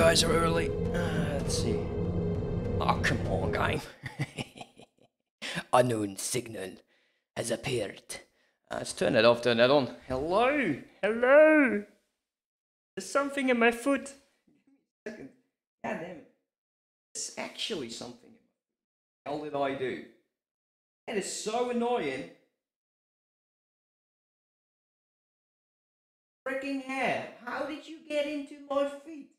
guys are early. Uh, let's see. Oh, come on, game. Unknown signal has appeared. Uh, let's turn that off, turn that on. Hello? Hello? There's something in my foot. God damn it. It's actually something. How did I do? That is so annoying. Freaking hair. How did you get into my feet?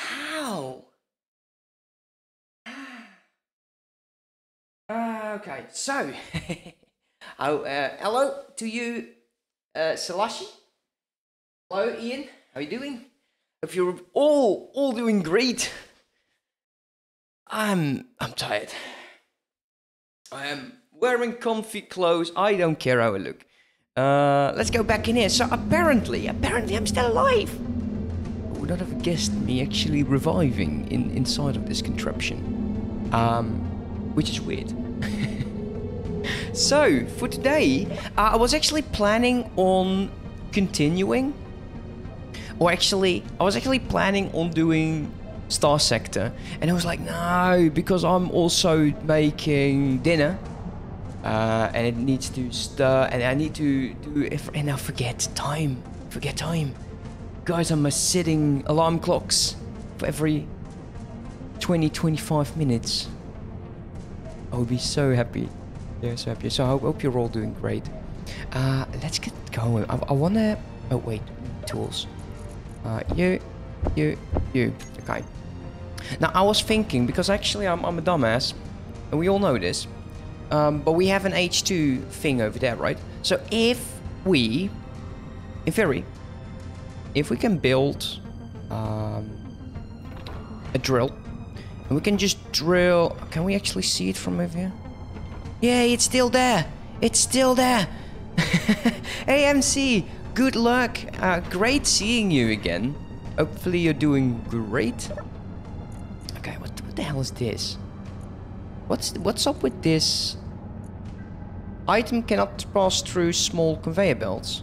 How? Ah, okay, so, oh, uh, hello to you, uh, Salashi. Hello, Ian. How are you doing? If you're all all doing great, I'm I'm tired. I am wearing comfy clothes. I don't care how I look. Uh, let's go back in here. So apparently, apparently, I'm still alive. Not have guessed me actually reviving in inside of this contraption. Um, which is weird. so, for today, uh, I was actually planning on continuing. Or actually, I was actually planning on doing Starsector. And I was like, no, because I'm also making dinner. Uh, and it needs to stir, and I need to do and I forget time. Forget time. Guys, I'm setting alarm clocks for every 20 25 minutes. I would be so happy. Yeah, so happy. So I hope you're all doing great. Uh, let's get going. I, I wanna. Oh wait, tools. Uh, you, you, you. Okay. Now I was thinking because actually I'm, I'm a dumbass, and we all know this. Um, but we have an H2 thing over there, right? So if we, in theory, if we can build um, a drill and we can just drill... Can we actually see it from over here? Yeah, it's still there. It's still there. AMC, good luck. Uh, great seeing you again. Hopefully you're doing great. Okay, what, what the hell is this? What's what's up with this? Item cannot pass through small conveyor belts.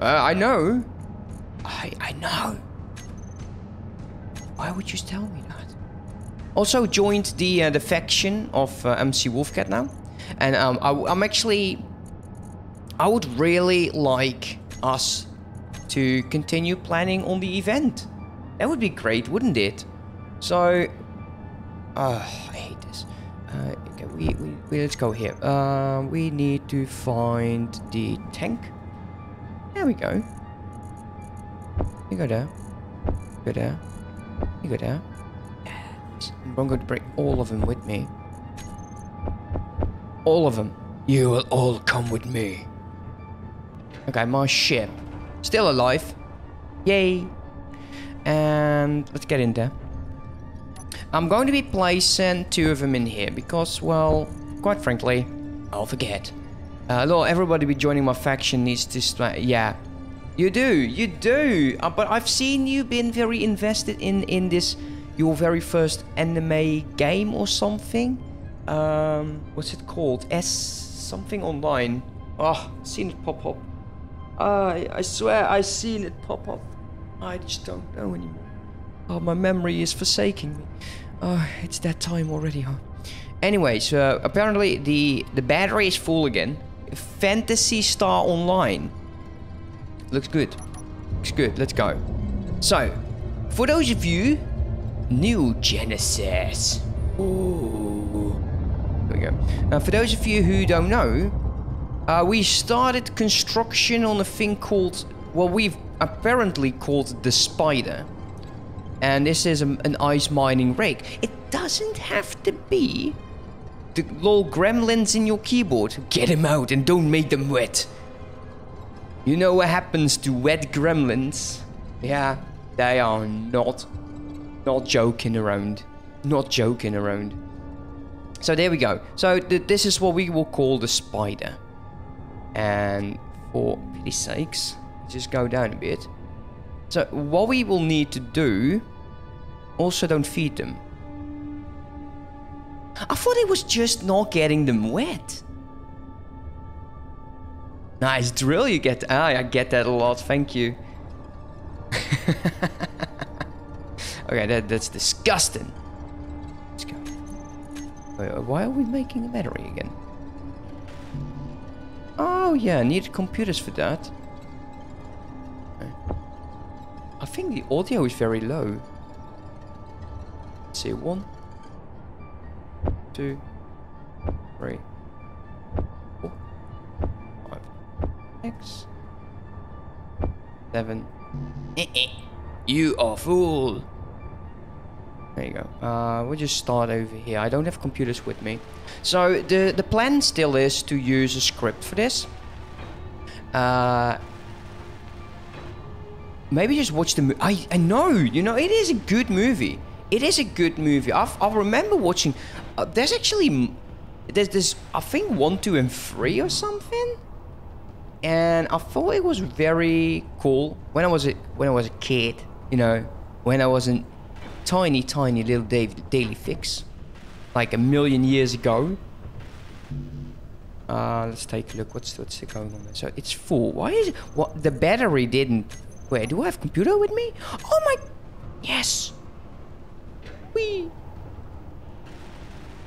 Uh, I know. I I know. Why would you tell me that? Also joined the uh, the faction of uh, MC Wolfcat now, and um, I, I'm actually. I would really like us to continue planning on the event. That would be great, wouldn't it? So, uh, I hate this. Uh, okay, we, we, we let's go here. Uh, we need to find the tank. There we go. You go there. Go there. You go there. Yes. I'm going to bring all of them with me. All of them. You will all come with me. Okay, my ship. Still alive. Yay. And let's get in there. I'm going to be placing two of them in here because, well, quite frankly, I'll forget. Uh, look, everybody be joining my faction needs to... Yeah, you do, you do. Uh, but I've seen you been very invested in, in this, your very first anime game or something. Um, what's it called? S something online. Oh, seen it pop up. I, I swear I seen it pop up. I just don't know anymore. Oh, my memory is forsaking me. Oh, it's that time already, huh? Anyway, so apparently the, the battery is full again. Phantasy Star Online. Looks good. Looks good. Let's go. So, for those of you new Genesis. Ooh. There we go. Now, for those of you who don't know, uh, we started construction on a thing called, well, we've apparently called the Spider. And this is a, an ice mining rig. It doesn't have to be the little gremlins in your keyboard. Get them out and don't make them wet. You know what happens to wet gremlins? Yeah, they are not, not joking around. Not joking around. So there we go. So th this is what we will call the spider. And for pity's sakes, just go down a bit. So what we will need to do also, don't feed them. I thought it was just not getting them wet. Nice drill you get. Ah, I get that a lot. Thank you. okay, that, that's disgusting. Let's go. Wait, why are we making a battery again? Oh yeah, I need computers for that. I think the audio is very low. Let's see, one, two, three, six, seven. you are fool. There you go. Uh, we'll just start over here. I don't have computers with me. So the, the plan still is to use a script for this. Uh, maybe just watch the movie. I, I know, you know, it is a good movie. It is a good movie. I've, I remember watching... Uh, there's actually... There's this, I think, 1, 2, and 3 or something? And I thought it was very cool when I was a, when I was a kid, you know, when I wasn't tiny, tiny little Dailyfix. Like a million years ago. Uh, let's take a look. What's what's going on? So it's full. Why is it? What the battery didn't? Wait, do I have computer with me? Oh my! Yes. Wee.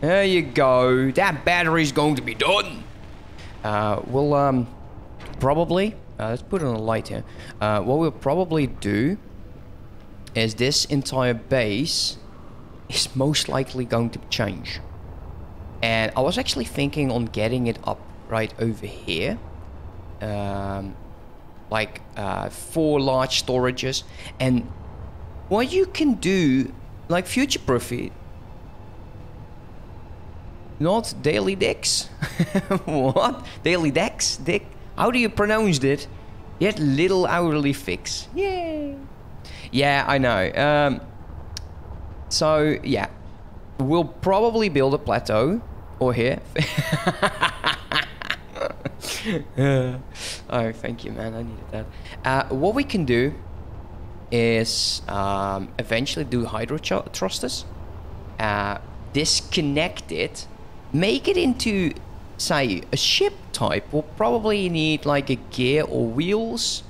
There you go. That battery's going to be done. Uh, we'll um probably uh, let's put on a light here. Uh, what we'll probably do is this entire base is most likely going to change. And I was actually thinking on getting it up right over here. Um, like uh, four large storages. And what you can do, like future-proof it, not daily decks. what? Daily decks? Dick? How do you pronounce it? Yet little hourly fix. Yay! Yeah, I know. Um, so, yeah. We'll probably build a plateau. Or here. oh, thank you, man. I needed that. Uh, what we can do is um, eventually do hydro thrusters. Uh, disconnect it. Make it into, say, a ship type. We'll probably need like a gear or wheels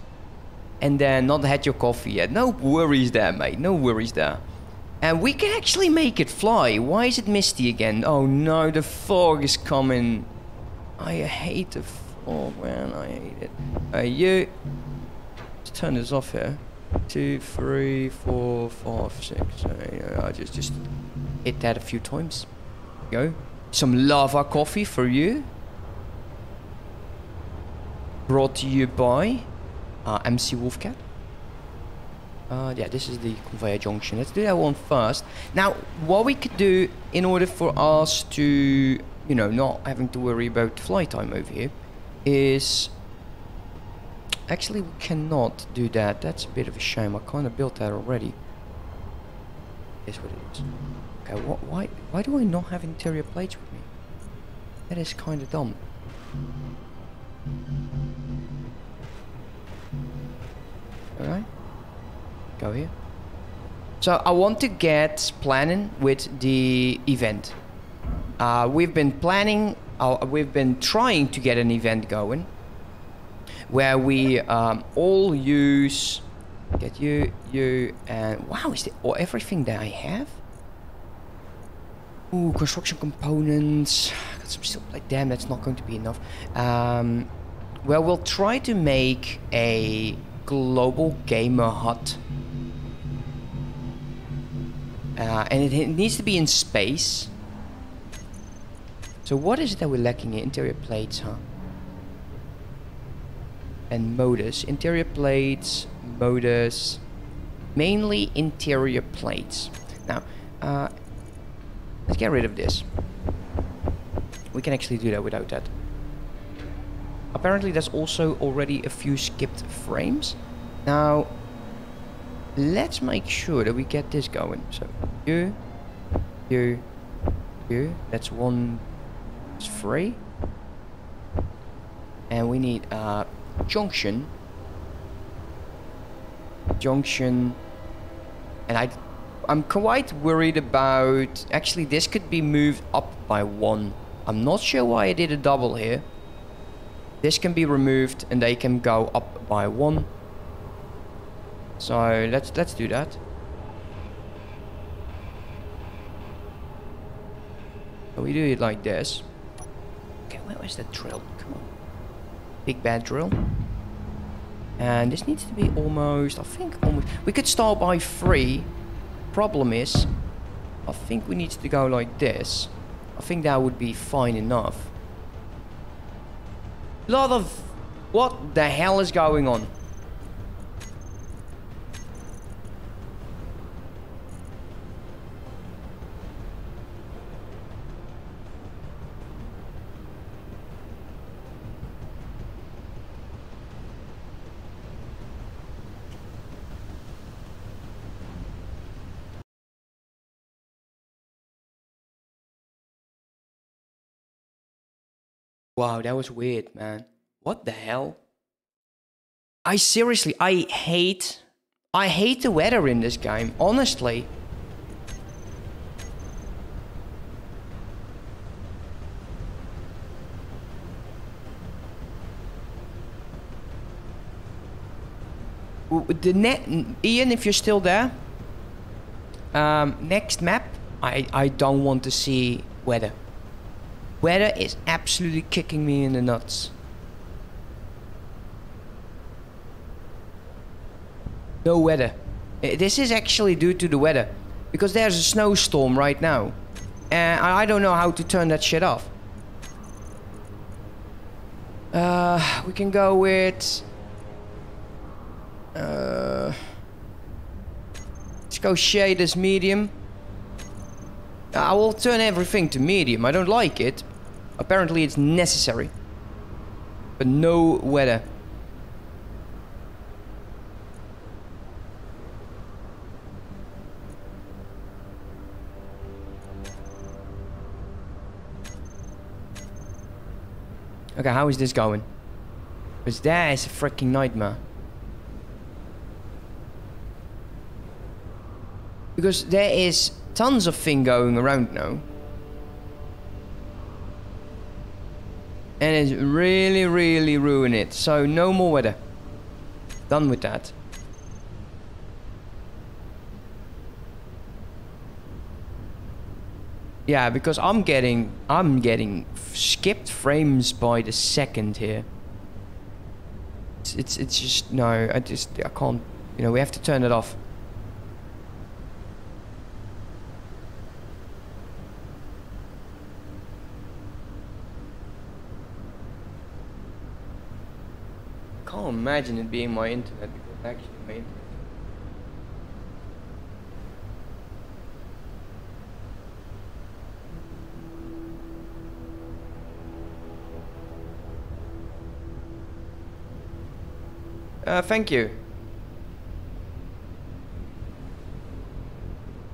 and then not had your coffee yet. No worries there, mate. No worries there. And we can actually make it fly. Why is it misty again? Oh no, the fog is coming. I hate the fog, man. I hate it. Uh, you... Let's turn this off here. Two, three, four, five, six. I just, just hit that a few times. Go. Some lava coffee for you. Brought to you by uh, MC Wolfcat. Uh, yeah, this is the conveyor junction. Let's do that one first. Now, what we could do in order for us to, you know, not having to worry about flight time over here, is... Actually, we cannot do that. That's a bit of a shame. I kind of built that already. Guess what it is. Okay, what, why, why do I not have interior plates with me? That is kind of dumb. Alright. Go here. So I want to get planning with the event. Uh, we've been planning, uh, we've been trying to get an event going where we um, all use, get you, you, and wow, is it everything that I have? Ooh, construction components. Got some steel plate. Damn, that's not going to be enough. Um, well, we'll try to make a global gamer hut. Uh, and it, it, needs to be in space. So what is it that we're lacking here? Interior plates, huh? And motors. Interior plates, motors. Mainly interior plates. Now, uh, let's get rid of this. We can actually do that without that. Apparently there's also already a few skipped frames. Now, let's make sure that we get this going. So, you, you, you. That's one, three. And we need a junction. Junction. And I, I'm quite worried about... Actually, this could be moved up by one. I'm not sure why I did a double here. This can be removed and they can go up by one. So let's let's do that. So we do it like this. Okay, where was that drill? Come on. Big bad drill. And this needs to be almost, I think almost, we could start by three. Problem is, I think we need to go like this. I think that would be fine enough. Lot of, what the hell is going on? Wow, that was weird, man. What the hell? I seriously, I hate, I hate the weather in this game, honestly. The net, Ian, if you're still there, um, next map, I, I don't want to see weather. Weather is absolutely kicking me in the nuts. No weather. This is actually due to the weather. Because there's a snowstorm right now. And I don't know how to turn that shit off. Uh, we can go with... Uh, let's go shade as medium. I will turn everything to medium. I don't like it. Apparently it's necessary. But no weather. Okay, how is this going? Because that is a freaking nightmare. Because there is tons of thing going around now. And it's really, really ruin it. So no more weather. Done with that. Yeah, because I'm getting I'm getting skipped frames by the second here. It's it's, it's just no, I just I can't. You know, we have to turn it off. can't imagine it being my internet because actually my internet. Uh, thank you.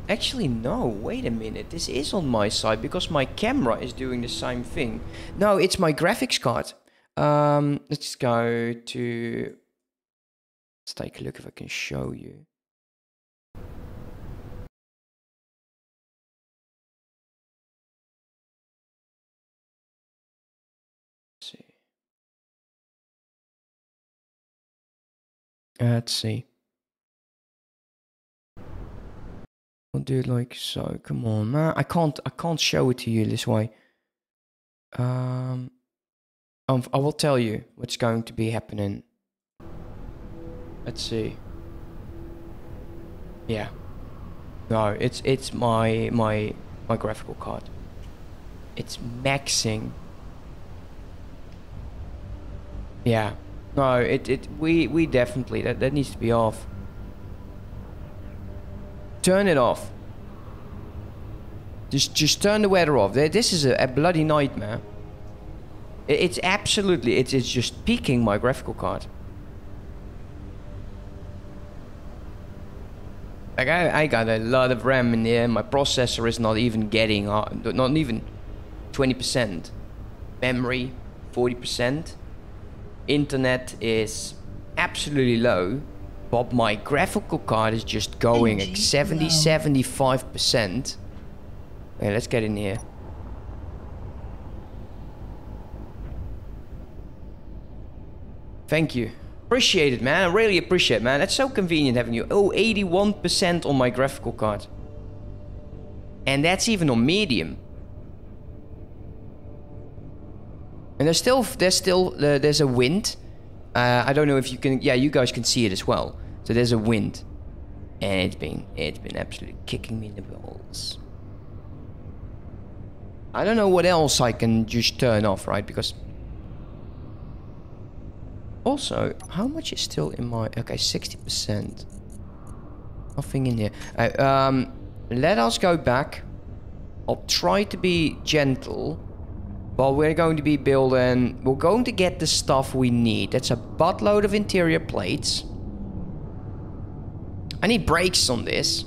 Actually, no, wait a minute. This is on my side because my camera is doing the same thing. No, it's my graphics card. Um, let's just go to. Let's take a look if I can show you. Let's see. Let's see. I'll do it like so. Come on, man. I can't. I can't show it to you this way. Um. Um, I will tell you what's going to be happening. Let's see. Yeah. No, it's it's my my my graphical card. It's maxing. Yeah. No, it it we we definitely that that needs to be off. Turn it off. Just just turn the weather off. This is a, a bloody nightmare. It's absolutely, it's, it's just peaking my graphical card. Like I, I got a lot of RAM in there. My processor is not even getting, uh, not even 20%. Memory, 40%. Internet is absolutely low. But my graphical card is just going like 70, 75%. Okay, let's get in here. Thank you. Appreciate it, man. I really appreciate it, man. That's so convenient having you. Oh, 81% on my graphical card. And that's even on medium. And there's still, there's still, uh, there's a wind. Uh, I don't know if you can, yeah, you guys can see it as well. So there's a wind. And it's been, it's been absolutely kicking me in the balls. I don't know what else I can just turn off, right? Because... Also, how much is still in my... Okay, 60%. Nothing in here. Uh, um, let us go back. I'll try to be gentle. But we're going to be building... We're going to get the stuff we need. That's a buttload of interior plates. I need brakes on this.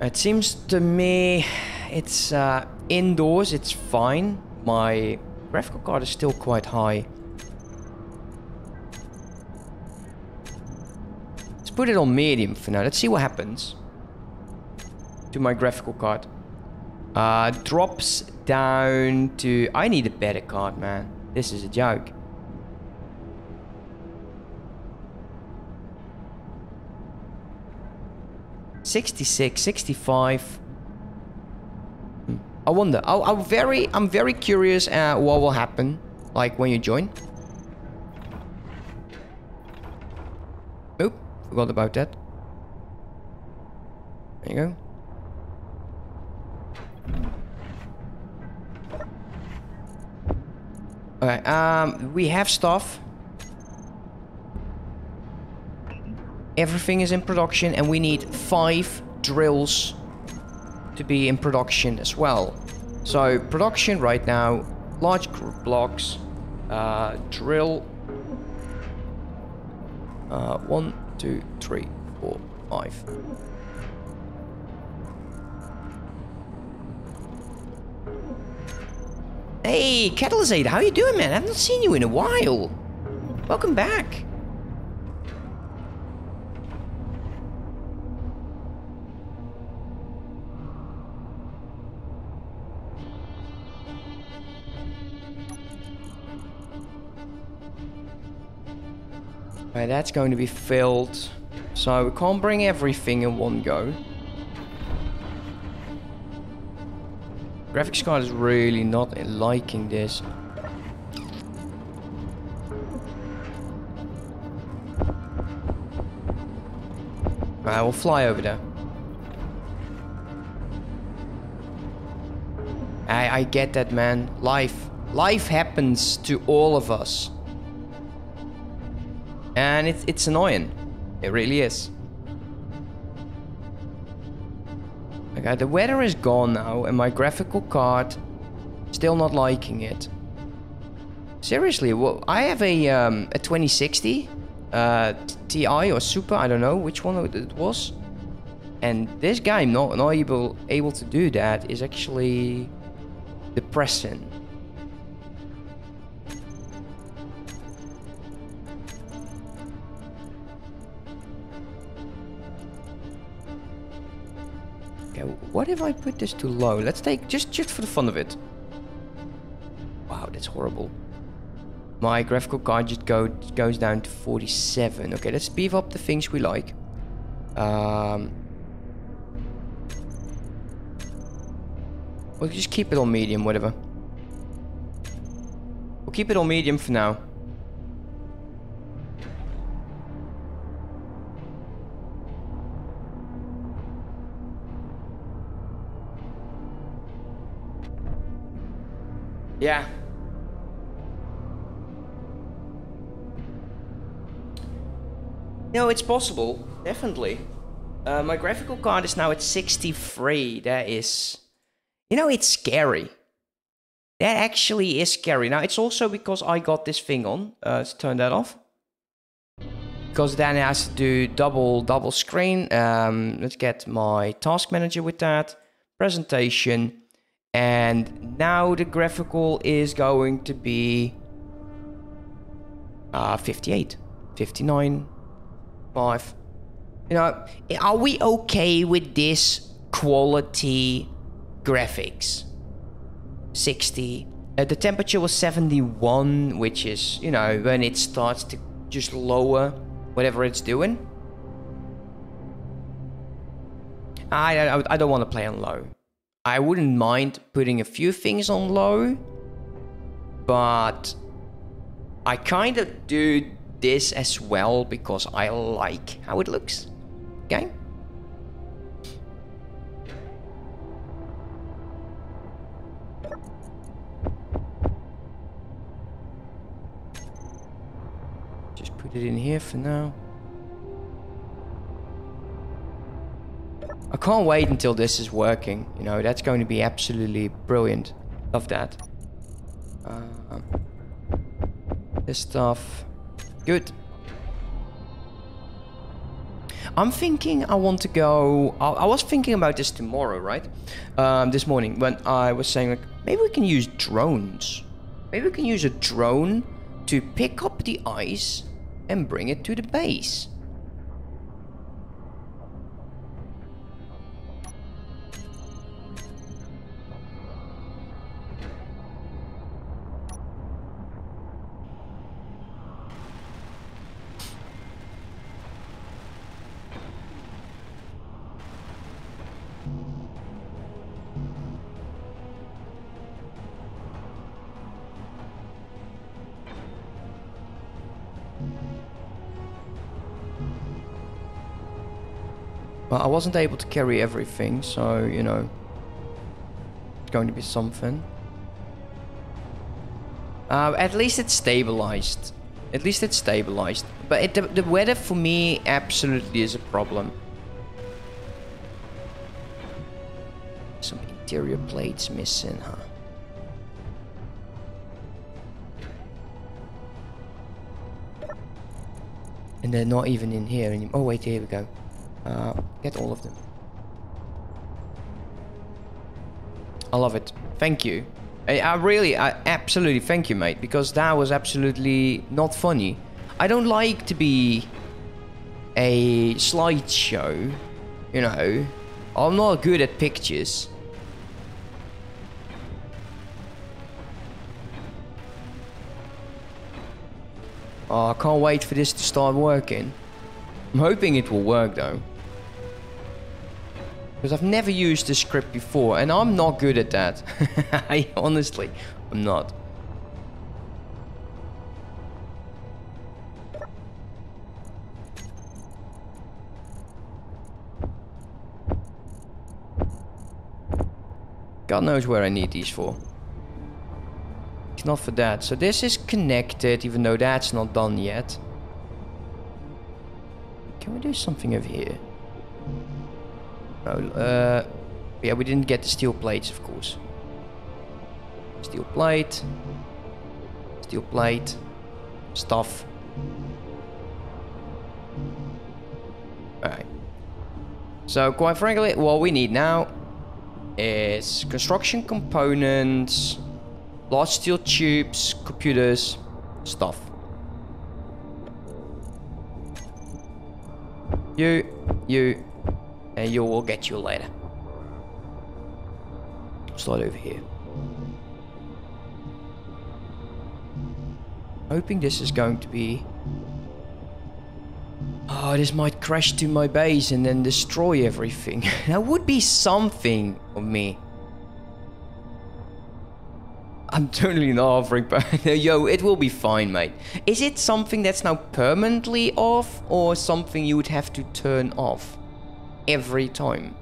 It seems to me it's uh, indoors, it's fine. My graphical card is still quite high. Let's put it on medium for now. Let's see what happens to my graphical card. Uh, drops down to... I need a better card, man. This is a joke. 66, 65. I wonder. I, I'm very, I'm very curious uh, what will happen, like when you join. Oop, forgot about that. There you go. Okay, um, we have stuff. Everything is in production and we need five drills to be in production as well. So production right now, large group blocks, uh, drill, uh, one, two, three, four, five. Hey, Catalysator, how you doing, man? I haven't seen you in a while. Welcome back. Okay, that's going to be filled. So we can't bring everything in one go. Graphics card is really not liking this. I will fly over there. I, I get that, man. Life. Life happens to all of us. And it's, it's annoying. It really is. Okay, the weather is gone now and my graphical card still not liking it. Seriously, well, I have a, um, a 2060 uh, Ti or Super, I don't know which one it was. And this guy not, not able, able to do that is actually depressing. What if I put this too low? Let's take, just, just for the fun of it. Wow, that's horrible. My graphical card just go, goes down to 47. Okay, let's beef up the things we like. Um, we'll just keep it on medium, whatever. We'll keep it on medium for now. Yeah. No, it's possible. Definitely. Uh, my graphical card is now at 63. That is... You know, it's scary. That actually is scary. Now, it's also because I got this thing on. Uh, let's turn that off. Because then it has to do double, double screen. Um, let's get my task manager with that. Presentation. And now the graphical is going to be uh, 58, 59. Five. You know, are we okay with this quality graphics? 60. Uh, the temperature was 71, which is, you know, when it starts to just lower whatever it's doing. I, I, I don't want to play on low. I wouldn't mind putting a few things on low, but I kind of do this as well because I like how it looks. Okay? Just put it in here for now. I can't wait until this is working. You know, that's going to be absolutely brilliant. Love that. Um, this stuff. Good. I'm thinking I want to go. I, I was thinking about this tomorrow, right? Um, this morning when I was saying like maybe we can use drones. Maybe we can use a drone to pick up the ice and bring it to the base. Wasn't able to carry everything, so, you know, it's going to be something. Uh, at least it's stabilized. At least it's stabilized. But it, the, the weather for me absolutely is a problem. Some interior plates missing, huh? And they're not even in here anymore. Oh wait, here we go. Uh, get all of them. I love it. Thank you. I, I, really, I absolutely thank you, mate, because that was absolutely not funny. I don't like to be a slideshow, you know. I'm not good at pictures. Oh, I can't wait for this to start working. I'm hoping it will work though. Because I've never used this script before, and I'm not good at that. I honestly, I'm not. God knows where I need these for. It's not for that. So this is connected, even though that's not done yet. Can we do something over here? No, uh, yeah, we didn't get the steel plates, of course. Steel plate. Steel plate. Stuff. Alright. So, quite frankly, what we need now is construction components, large steel tubes, computers, stuff. You, you, you will get you later. Slide over here. Hoping this is going to be... Oh, this might crash to my base and then destroy everything. that would be something of me. I'm totally not offering, but yo, it will be fine, mate. Is it something that's now permanently off or something you would have to turn off? Every time.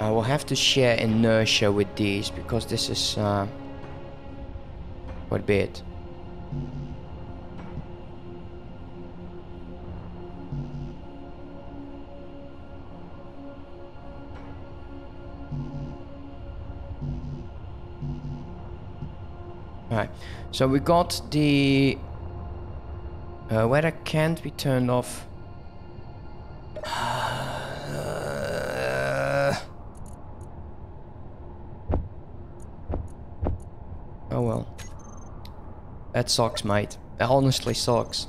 I will have to share inertia with these because this is uh, quite a Alright, so we got the uh, weather can't be turned off. oh well. That sucks, mate. That honestly sucks.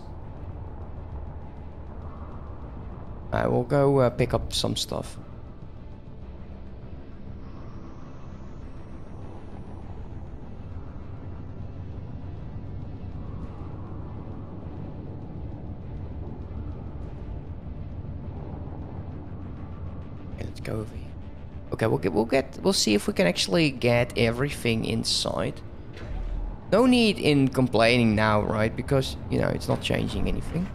I will go uh, pick up some stuff. Okay, let's go. Okay, we'll get, we'll get, we'll see if we can actually get everything inside. No need in complaining now, right? Because, you know, it's not changing anything.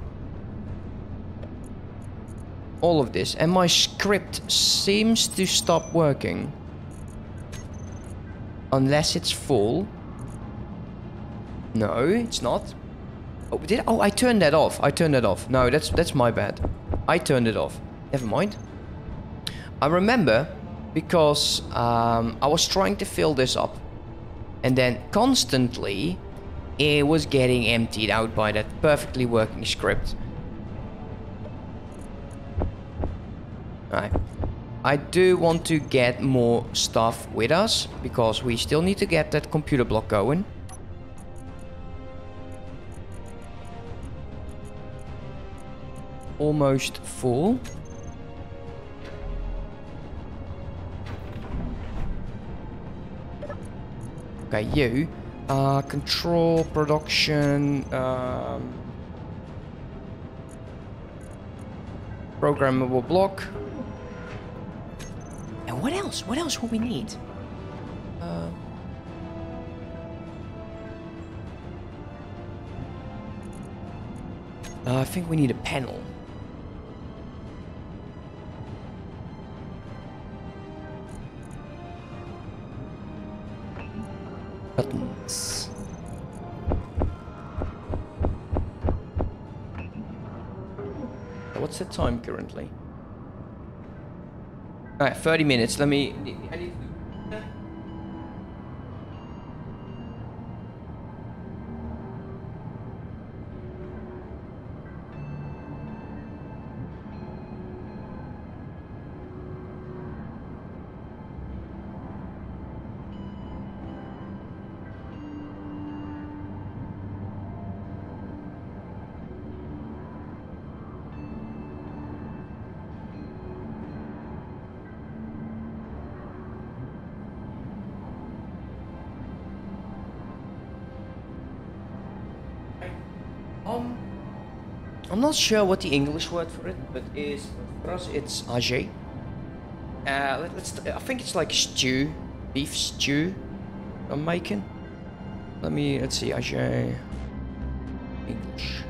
All of this. And my script seems to stop working. Unless it's full. No, it's not. Oh, did oh I turned that off. I turned that off. No, that's that's my bad. I turned it off. Never mind. I remember because um, I was trying to fill this up and then constantly it was getting emptied out by that perfectly working script. Alright. I do want to get more stuff with us because we still need to get that computer block going. Almost full. Okay, you. Uh, control, production, um, programmable block. And what else? What else will we need? Uh, uh, I think we need a panel. Buttons. What's the time currently? Alright, 30 minutes. Let me... not sure what the English word for it, but is for us it's age. Uh, let, us I think it's like stew, beef stew. I'm making. Let me. Let's see. Age. English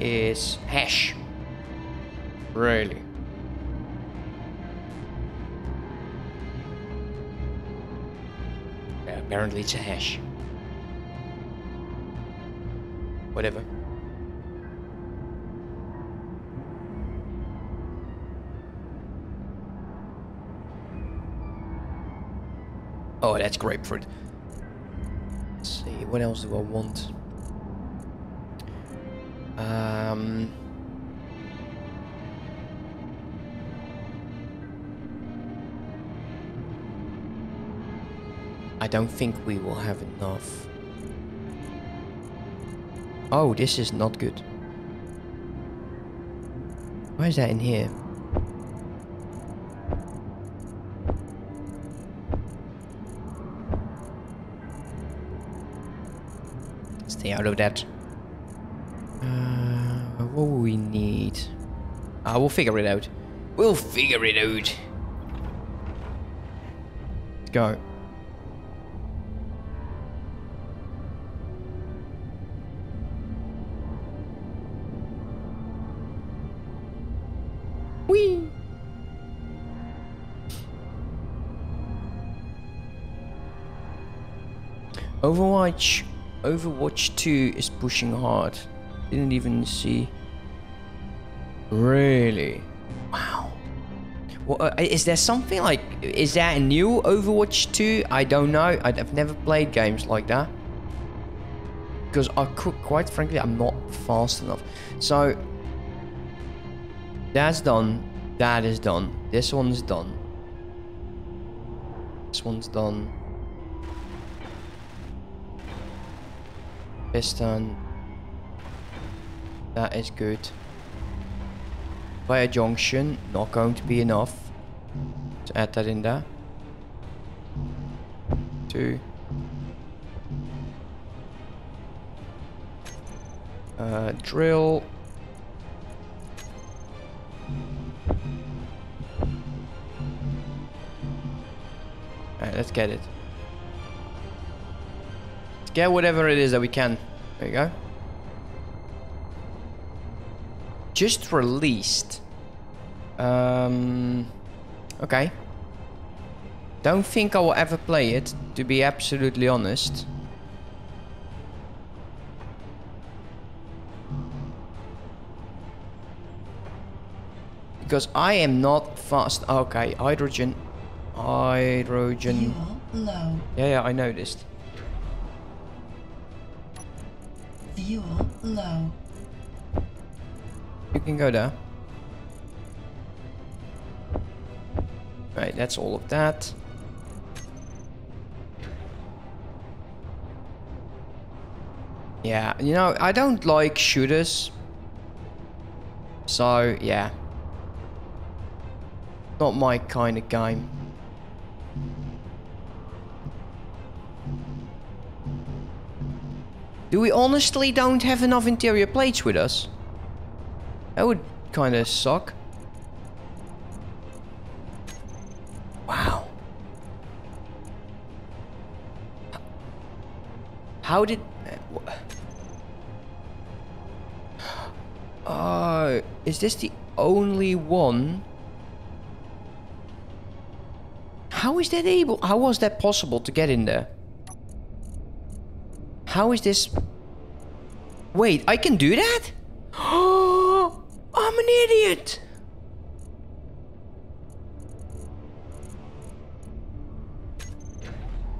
is hash. Really. Yeah, apparently it's a hash. Whatever. Oh, that's grapefruit. Let's see, what else do I want? Um... I don't think we will have enough. Oh, this is not good. Why is that in here? Stay out of that. Uh, what will we need? Ah, we'll figure it out. We'll figure it out. Let's go. Overwatch Overwatch 2 is pushing hard. Didn't even see. Really? Wow. Well, uh, is there something like... Is that a new Overwatch 2? I don't know. I've never played games like that. Because I could, quite frankly, I'm not fast enough. So... That's done. That is done. This one's done. This one's done. Piston. That is good. Fire junction, not going to be enough. To add that in there. Two. Uh, drill. Alright, let's get it. Get whatever it is that we can. There you go. Just released. Um, okay. Don't think I will ever play it, to be absolutely honest. Because I am not fast. Okay, hydrogen. Hydrogen. Fuel low. Yeah, yeah, I noticed. Fuel low. You can go there. Right, that's all of that. Yeah, you know, I don't like shooters. So, yeah. Not my kind of game. Do we honestly don't have enough interior plates with us? That would kind of suck. Wow. How did... Oh, is this the only one? How is that able... How was that possible to get in there? How is this... Wait, I can do that? Oh, I'm an idiot.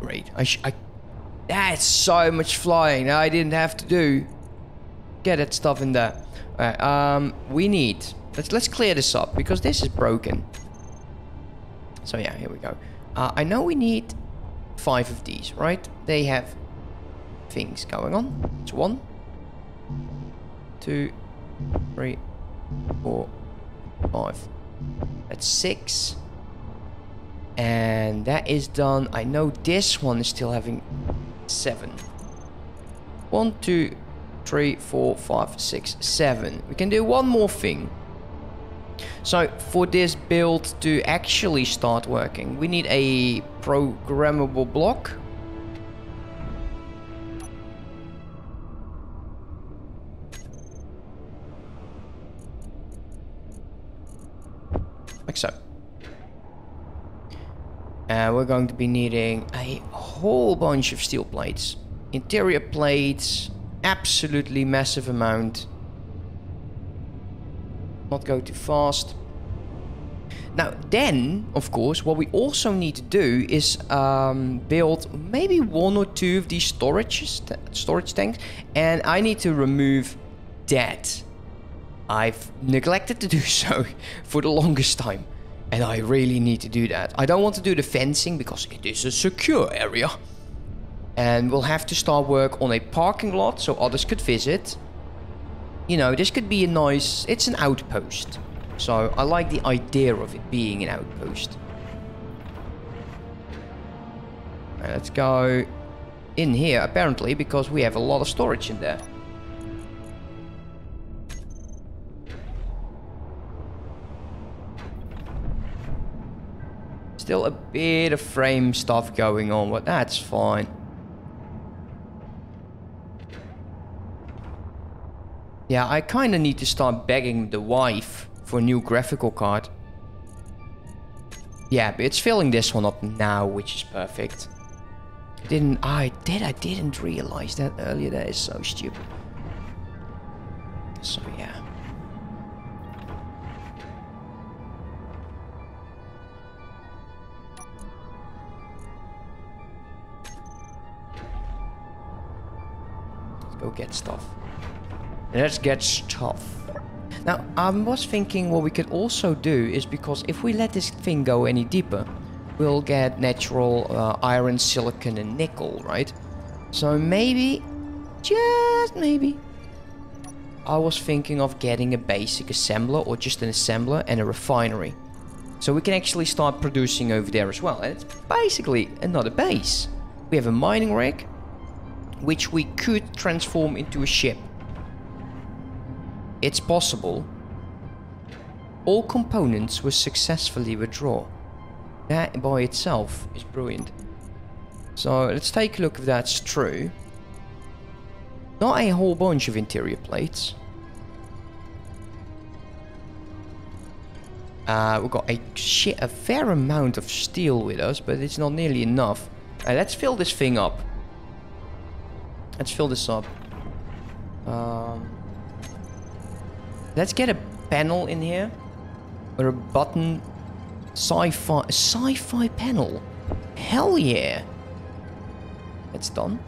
Great. I, sh I That's so much flying that I didn't have to do. Get that stuff in there. Alright, um, we need... Let's, let's clear this up, because this is broken. So yeah, here we go. Uh, I know we need five of these, right? They have things going on. It's one, two, three, four, five. That's six. And that is done. I know this one is still having seven. One, two, three, four, five, six, seven. We can do one more thing. So for this build to actually start working, we need a programmable block. Like so. And we're going to be needing a whole bunch of steel plates. Interior plates, absolutely massive amount. Not go too fast. Now then, of course, what we also need to do is um, build maybe one or two of these storage, storage tanks. And I need to remove that. I've neglected to do so for the longest time. And I really need to do that. I don't want to do the fencing because it is a secure area. And we'll have to start work on a parking lot so others could visit. You know, this could be a nice... It's an outpost. So I like the idea of it being an outpost. Right, let's go in here, apparently, because we have a lot of storage in there. Still a bit of frame stuff going on, but that's fine. Yeah, I kind of need to start begging the wife for a new graphical card. Yeah, but it's filling this one up now, which is perfect. Didn't I did I didn't realize that earlier. That is so stupid. So yeah. Go get stuff. Let's get stuff. Now, I was thinking what we could also do is because if we let this thing go any deeper, we'll get natural uh, iron, silicon, and nickel, right? So maybe, just maybe, I was thinking of getting a basic assembler or just an assembler and a refinery. So we can actually start producing over there as well. And it's basically another base. We have a mining rig, which we could transform into a ship. It's possible. All components were successfully withdrawn. That by itself is brilliant. So let's take a look if that's true. Not a whole bunch of interior plates. Uh, we've got a shit, a fair amount of steel with us, but it's not nearly enough. Right, let's fill this thing up. Let's fill this up. Um, let's get a panel in here. Or a button. Sci-fi. Sci-fi panel. Hell yeah. It's done.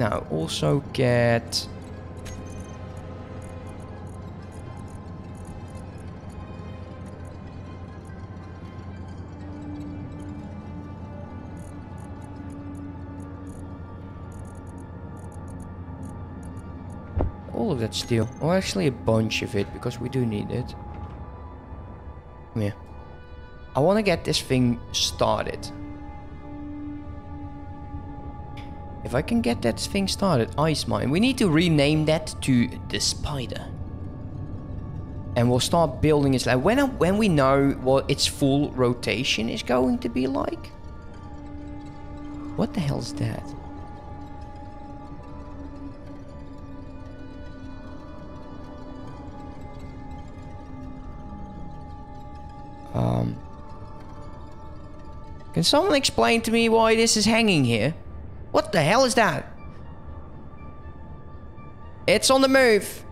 Now, also get... All of that steel. Or actually a bunch of it, because we do need it. Yeah. I want to get this thing started. If I can get that thing started, Ice Mine. We need to rename that to the Spider. And we'll start building it. Like when when we know what its full rotation is going to be like. What the hell is that? Um, can someone explain to me why this is hanging here? What the hell is that? It's on the move.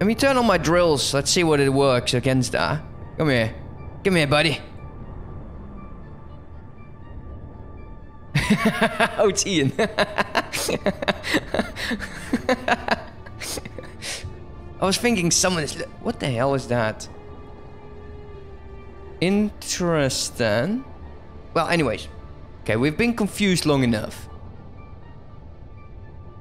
Let me turn on my drills. Let's see what it works against that. Come here. Come here, buddy. oh, it's Ian. I was thinking someone is... What the hell is that? Interesting. Well, anyways. Okay, we've been confused long enough.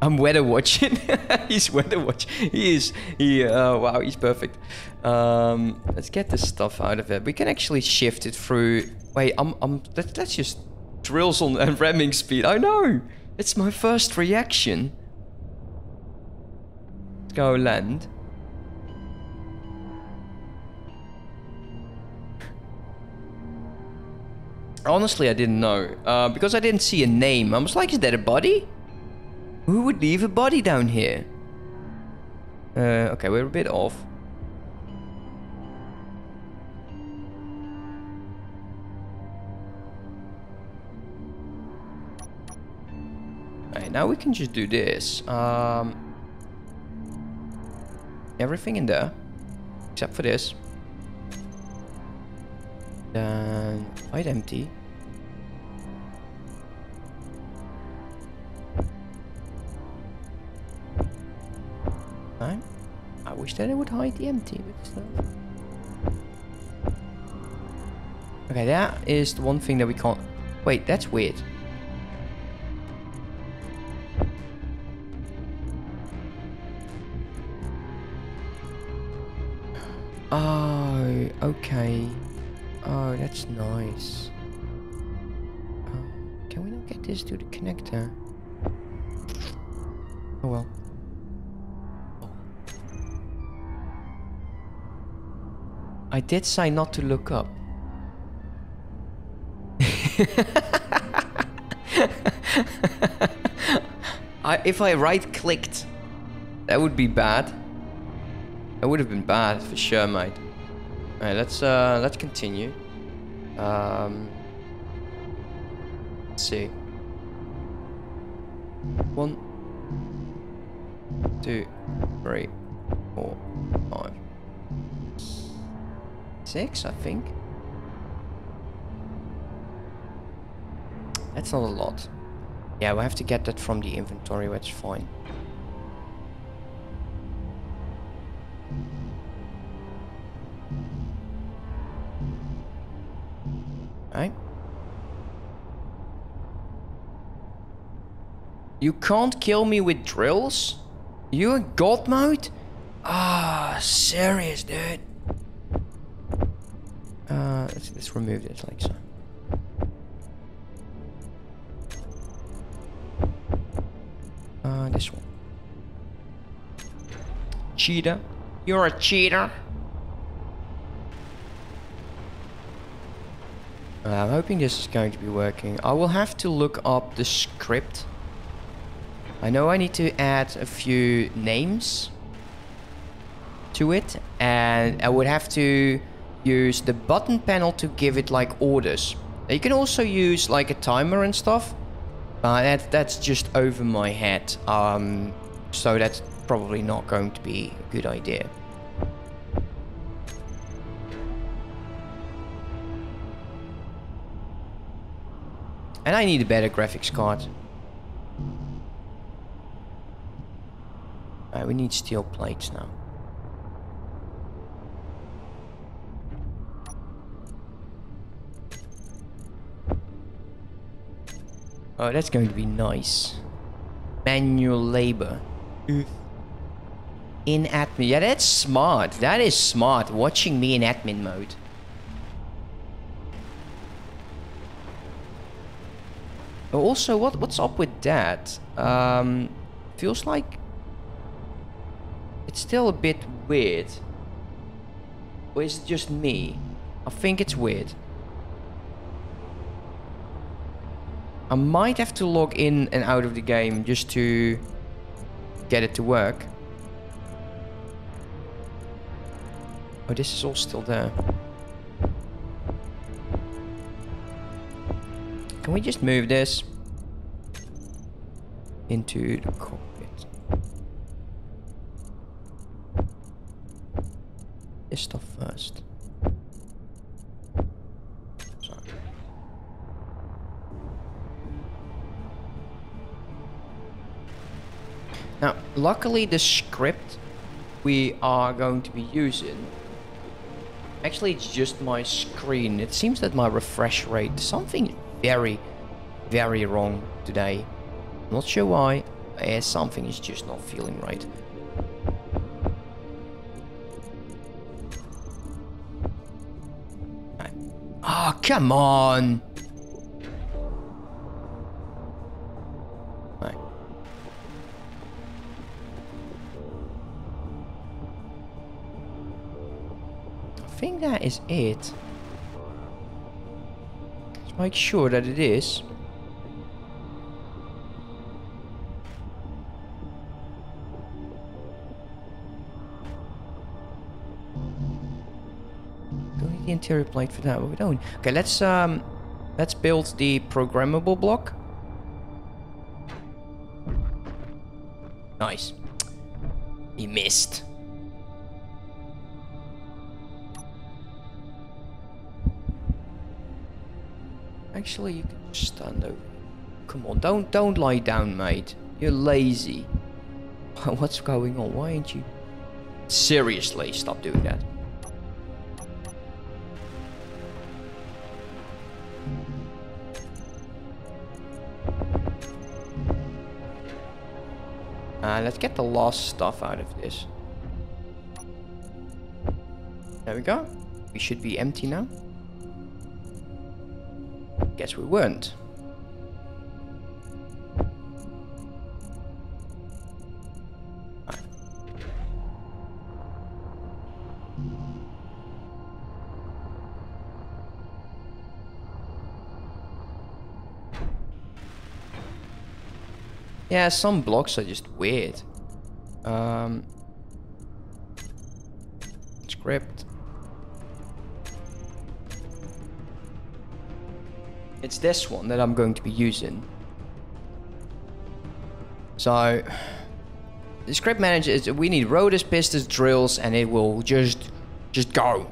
I'm weather watching. he's weather watch. He is. He. Uh, wow, he's perfect. Um, let's get this stuff out of it. We can actually shift it through. Wait, I'm. I'm. Let's, let's just drills on and ramming speed. I know. It's my first reaction. Let's go land. Honestly, I didn't know. Uh, because I didn't see a name. I was like, is that a body? Who would leave a body down here? Uh, okay, we're a bit off. Alright, now we can just do this. Um, everything in there. Except for this. Then, quite empty. Right. I wish that it would hide the empty. Okay, that is the one thing that we can't... Wait, that's weird. Oh, okay. Oh, that's nice. Oh, can we not get this to the connector? Oh well. I did say not to look up. I, if I right clicked, that would be bad. That would have been bad for sure, mate. Alright, let's uh let's continue. Um let's see. One two three four five six, I think. That's not a lot. Yeah, we have to get that from the inventory, which is fine. Right. You can't kill me with drills? You a god mode? Ah, serious, dude. Let's, let's remove this like so. Uh, this one. Cheater. You're a cheater. Uh, I'm hoping this is going to be working. I will have to look up the script. I know I need to add a few names to it and I would have to use the button panel to give it like orders. You can also use like a timer and stuff. Uh, that, that's just over my head. Um, so that's probably not going to be a good idea. And I need a better graphics card. We need steel plates now. Oh, that's going to be nice. Manual labor. In admin. Yeah, that's smart. That is smart. Watching me in admin mode. Oh, Also, what what's up with that? Um, feels like it's still a bit weird. Or is it just me? I think it's weird. I might have to log in and out of the game just to get it to work. Oh, this is all still there. Can we just move this into the cockpit? This stuff first. Luckily the script we are going to be using Actually, it's just my screen. It seems that my refresh rate, something very, very wrong today. Not sure why. Uh, something is just not feeling right. Ah, oh, come on! Is it. Let's make sure that it is. Don't need the interior plate for that, but we don't. Okay, let's um, let's build the programmable block. Actually, you can just stand over. Come on, don't don't lie down, mate. You're lazy. What's going on? Why ain't you? Seriously, stop doing that. Uh, let's get the lost stuff out of this. There we go. We should be empty now. Guess we weren't. Yeah, some blocks are just weird. Um, script. It's this one that I'm going to be using. So, the script manager is we need rotors, pistons, drills, and it will just just go.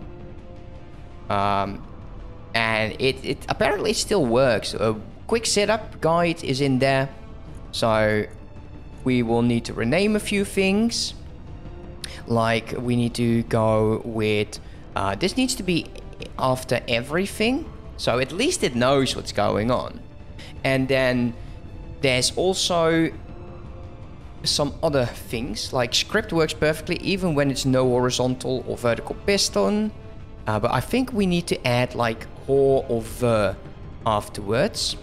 Um, and it it apparently still works. A quick setup guide is in there, so we will need to rename a few things. Like we need to go with uh, this needs to be after everything So at least it knows what's going on. And then there's also some other things, like script works perfectly even when it's no horizontal or vertical piston. Uh, but I think we need to add like or or ver afterwards.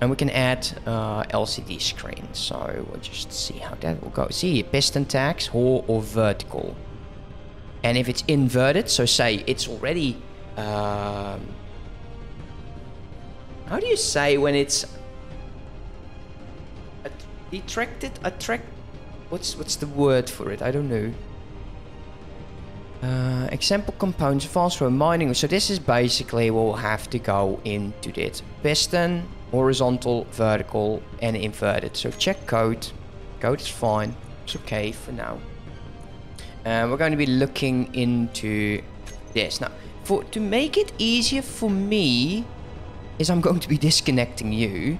And we can add uh, LCD screen. So we'll just see how that will go. See, piston tags, or or vertical. And if it's inverted, so say it's already... Um, how do you say when it's... Detracted? Attract... What's, what's the word for it? I don't know. Uh, example components, for mining. So this is basically we'll have to go into this piston, horizontal, vertical, and inverted. So check code. Code is fine. It's okay for now. And we're going to be looking into this. Now, for to make it easier for me, is I'm going to be disconnecting you.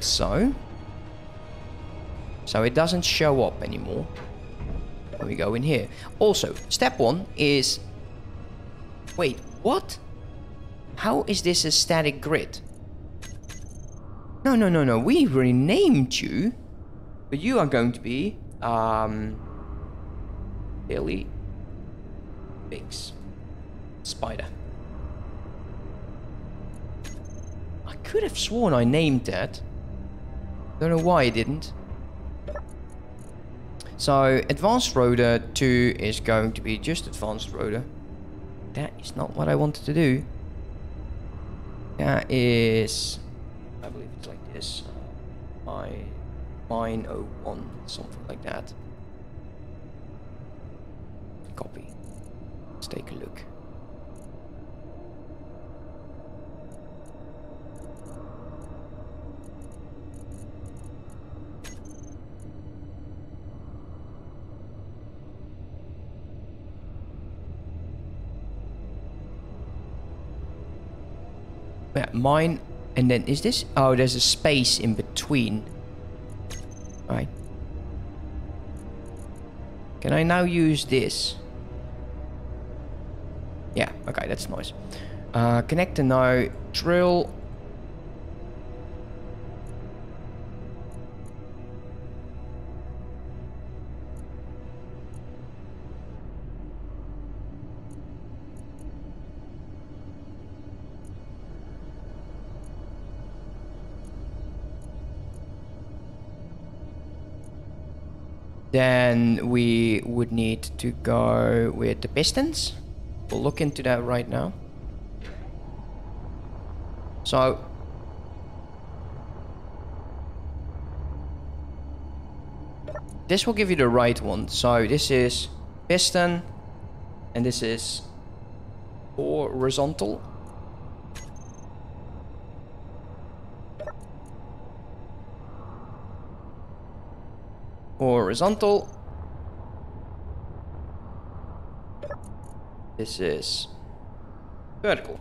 So. So it doesn't show up anymore. When we go in here. Also, step one is... Wait, what? How is this a static grid? No, no, no, no. We renamed you. But you are going to be... Um, Billy Biggs. Spider. I could have sworn I named that. Don't know why I didn't. So advanced rotor 2 is going to be just advanced rotor. That is not what I wanted to do. That is... I believe it's like this. I 901, something like that. Copy. Let's take a look. Yeah, mine and then is this? Oh, there's a space in between. Right. Can I now use this? Yeah, okay, that's nice. Uh, connector now, drill. Then we would need to go with the pistons. We'll look into that right now. So... This will give you the right one. So this is piston. And this is horizontal. Horizontal. This is vertical.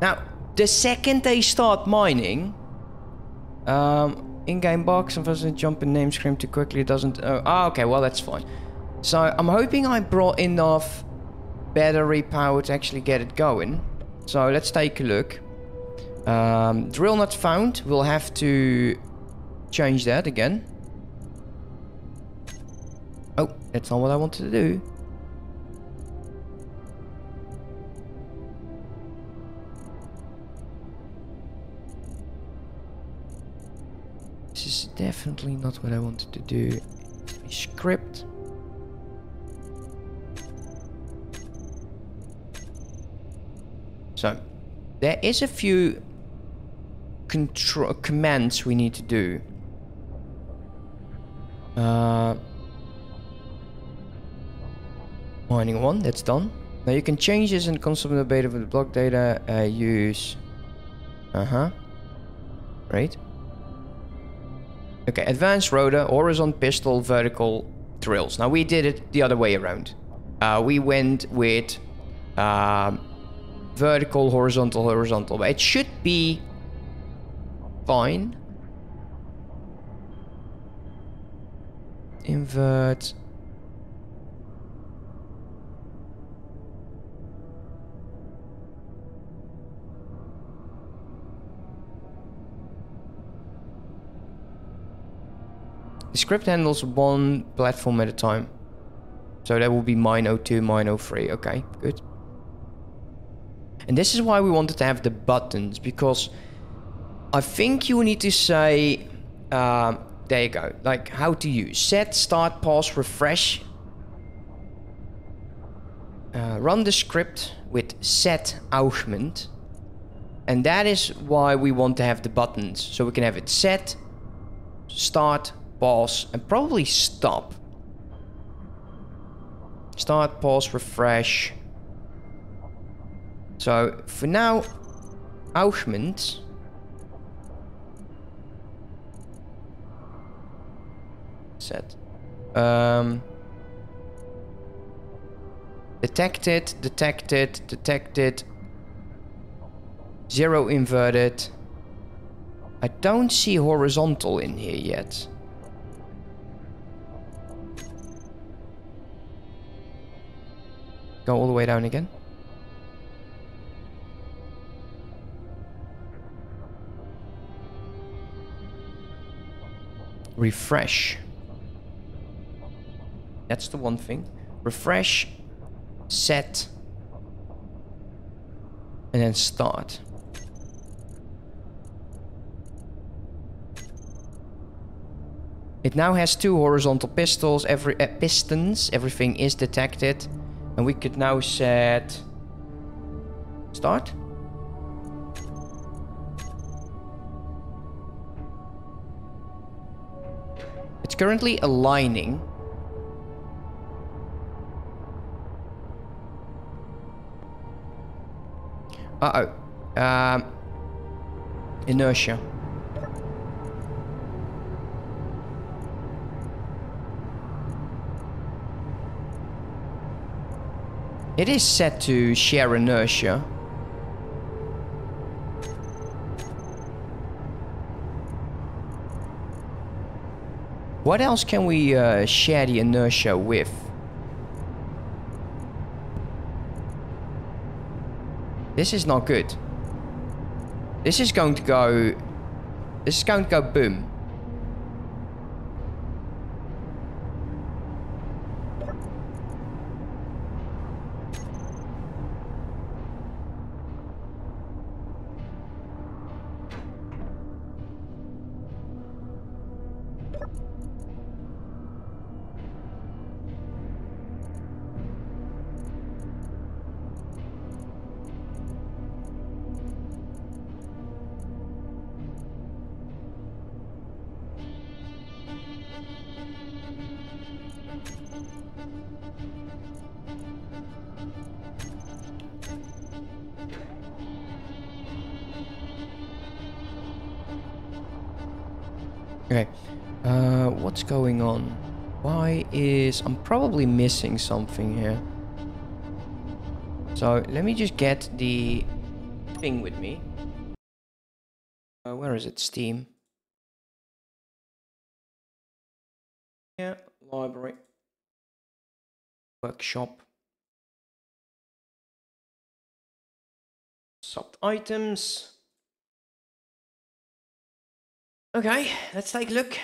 Now, the second they start mining, um, in-game box, unfortunately jump in name screen too quickly, it doesn't... Uh, ah, okay, well, that's fine. So, I'm hoping I brought enough battery power to actually get it going. So, let's take a look. Um, drill not found. We'll have to change that again. Oh, that's not what I wanted to do. This is definitely not what I wanted to do. Script. So, there is a few control commands we need to do. Uh, mining one, that's done. Now you can change this and console the beta with the block data. Uh, use. Uh huh. Right. Okay, advanced rotor, horizontal pistol, vertical drills. Now we did it the other way around. Uh, we went with um, vertical, horizontal, horizontal. It should be fine. invert. The script handles one platform at a time. So that will be mine 02, mine 03. Okay, good. And this is why we wanted to have the buttons, because I think you need to say, uh, there you go, like how to use. Set, start, pause, refresh. Uh, run the script with set argument. And that is why we want to have the buttons. So we can have it set, start, pause, and probably stop. Start, pause, refresh. So for now, argument. Set. Um, detected, detected, detected. Zero inverted. I don't see horizontal in here yet. Go all the way down again. Refresh. That's the one thing. Refresh, set, and then start. It now has two horizontal pistols, every uh, pistons. Everything is detected, and we could now set start. It's currently aligning. Uh-oh. Um, inertia. It is set to share inertia. What else can we uh, share the inertia with? This is not good. This is going to go... This is going to go boom. On? Why is... I'm probably missing something here. So, let me just get the thing with me. Uh, where is it? Steam. Yeah, library. Workshop. Sub items. Okay, let's take a look.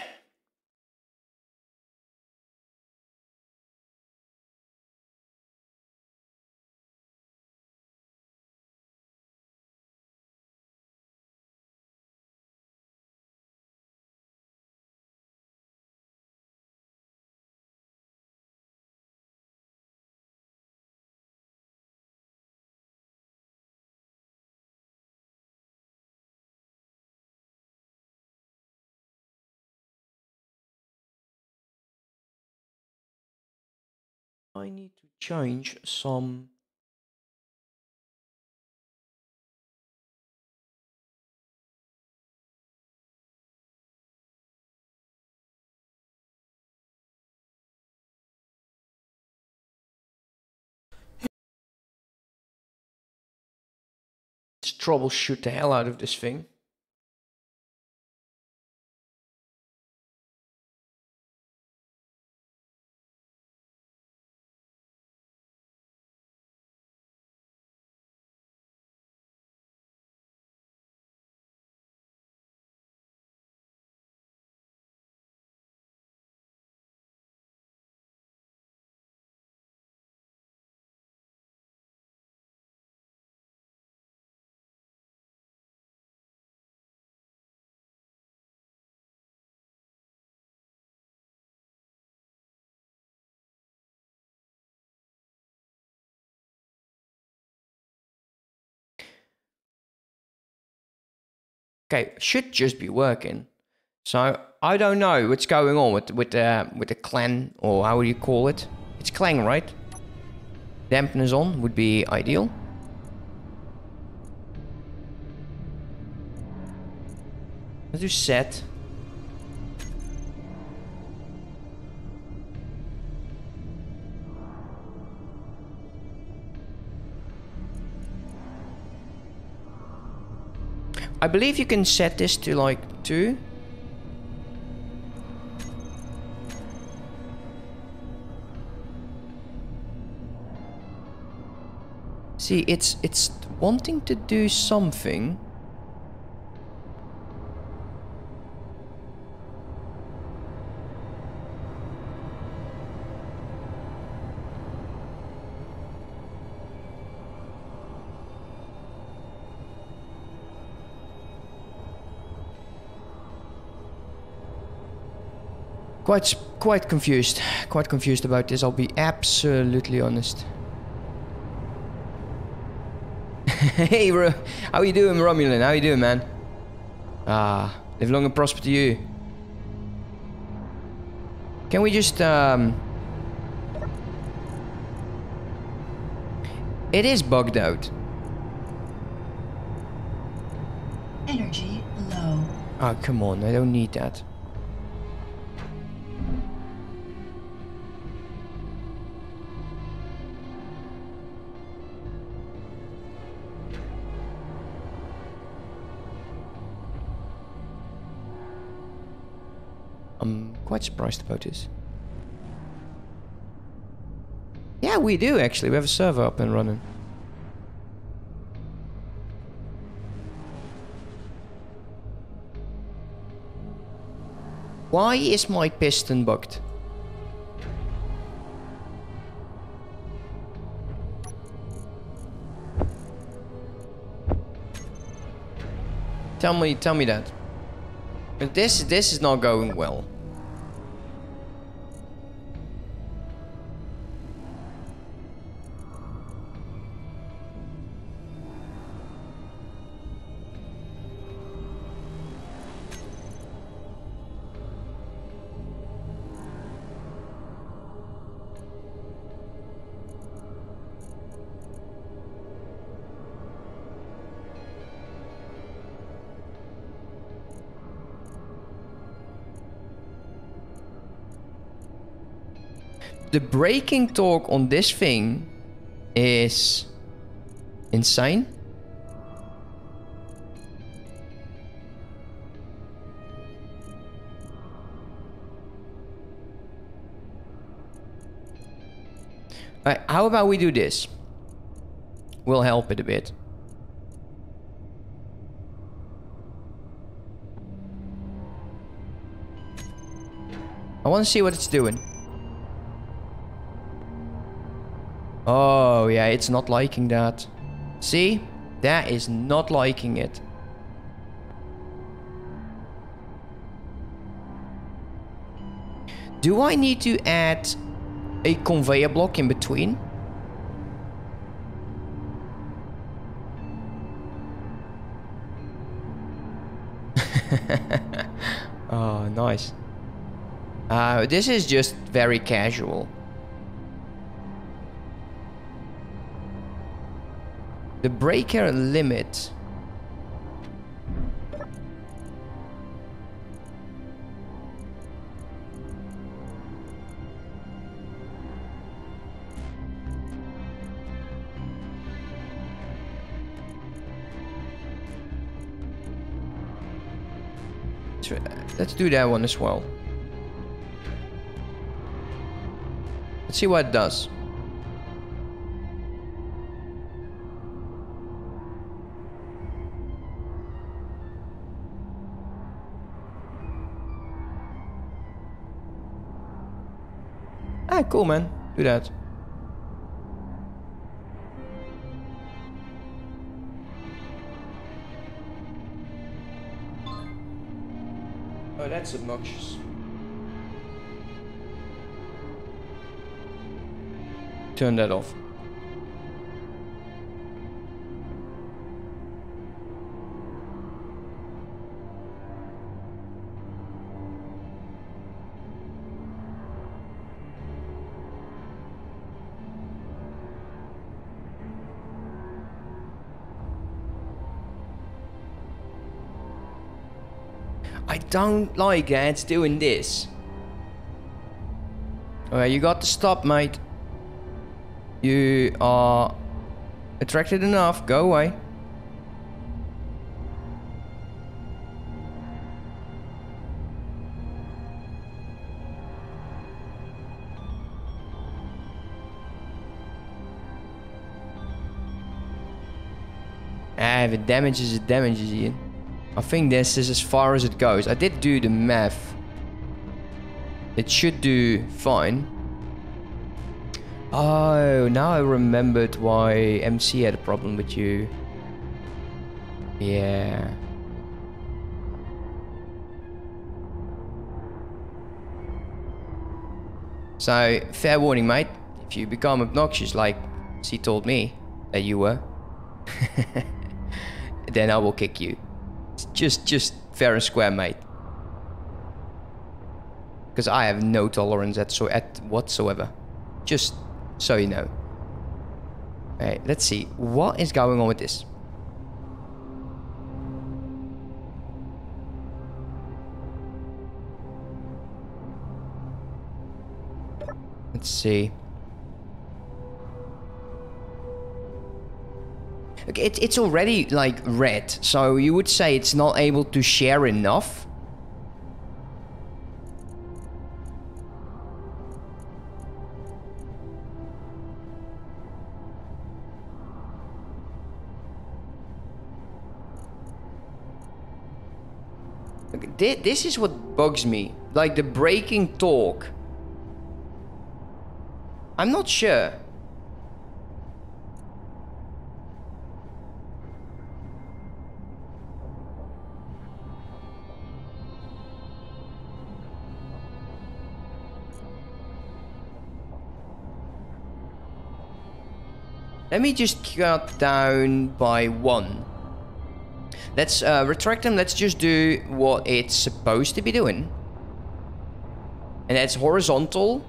I need to change some troubleshoot the hell out of this thing. Okay, should just be working. So I don't know what's going on with with the with the clan or how do you call it? It's clang, right? Dampeners on would be ideal. Let's do set. I believe you can set this to like two. See, it's it's wanting to do something. Quite quite confused. Quite confused about this, I'll be absolutely honest. hey, bro. How you doing, Romulan? How you doing, man? Ah, live long and prosper to you. Can we just, um... It is bugged out. Energy low. Oh, come on. I don't need that. Quite surprised about this. Yeah, we do actually. We have a server up and running. Why is my piston bugged? Tell me, tell me that. But this, this is not going well. The braking torque on this thing is insane. How about we do this? We'll help it a bit. I want to see what it's doing. Oh, yeah, it's not liking that. See? That is not liking it. Do I need to add a conveyor block in between? oh, nice. Uh, this is just very casual. The breaker limit. Let's do that one as well. Let's see what it does. Cool, man. Do that. Oh, that's obnoxious. Turn that off. Don't like ads doing this. Alright, you got to stop, mate. You are attracted enough. Go away. Ah, if it damages, it damages, Ian. I think this is as far as it goes. I did do the math. It should do fine. Oh, now I remembered why MC had a problem with you. Yeah. So, fair warning, mate. If you become obnoxious like she told me that you were, then I will kick you. Just, just fair and square, mate. Because I have no tolerance at so at whatsoever. Just so you know. Hey, let's see. What is going on with this? Let's see. It, it's already like red, so you would say it's not able to share enough. This is what bugs me. Like the braking torque. I'm not sure. Let me just cut down by one. Let's uh, retract them. Let's just do what it's supposed to be doing. And that's horizontal.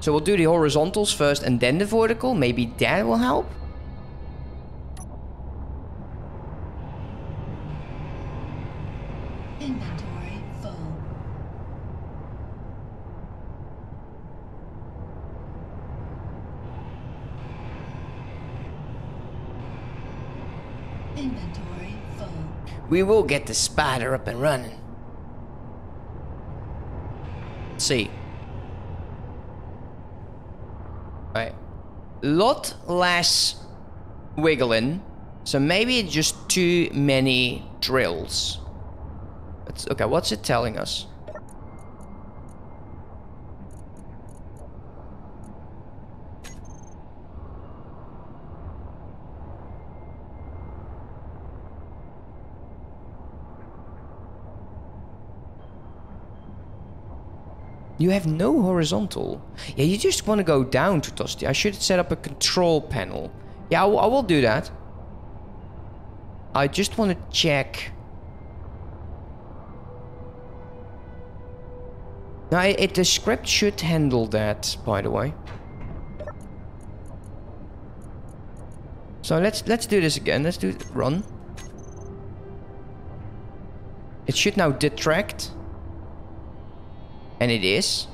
So we'll do the horizontals first and then the vertical. Maybe that will help. Inventory full. Inventory full. We will get the spider up and running. Let's see. Right. Lot less wiggling. So maybe just too many drills. Let's, okay, what's it telling us? You have no horizontal. Yeah, you just want to go down to Tosti. I should set up a control panel. Yeah, I will- I will do that. I just want to check. Now, it, the script should handle that, by the way. So let's let's do this again. Let's do run. It should now detract. And it is.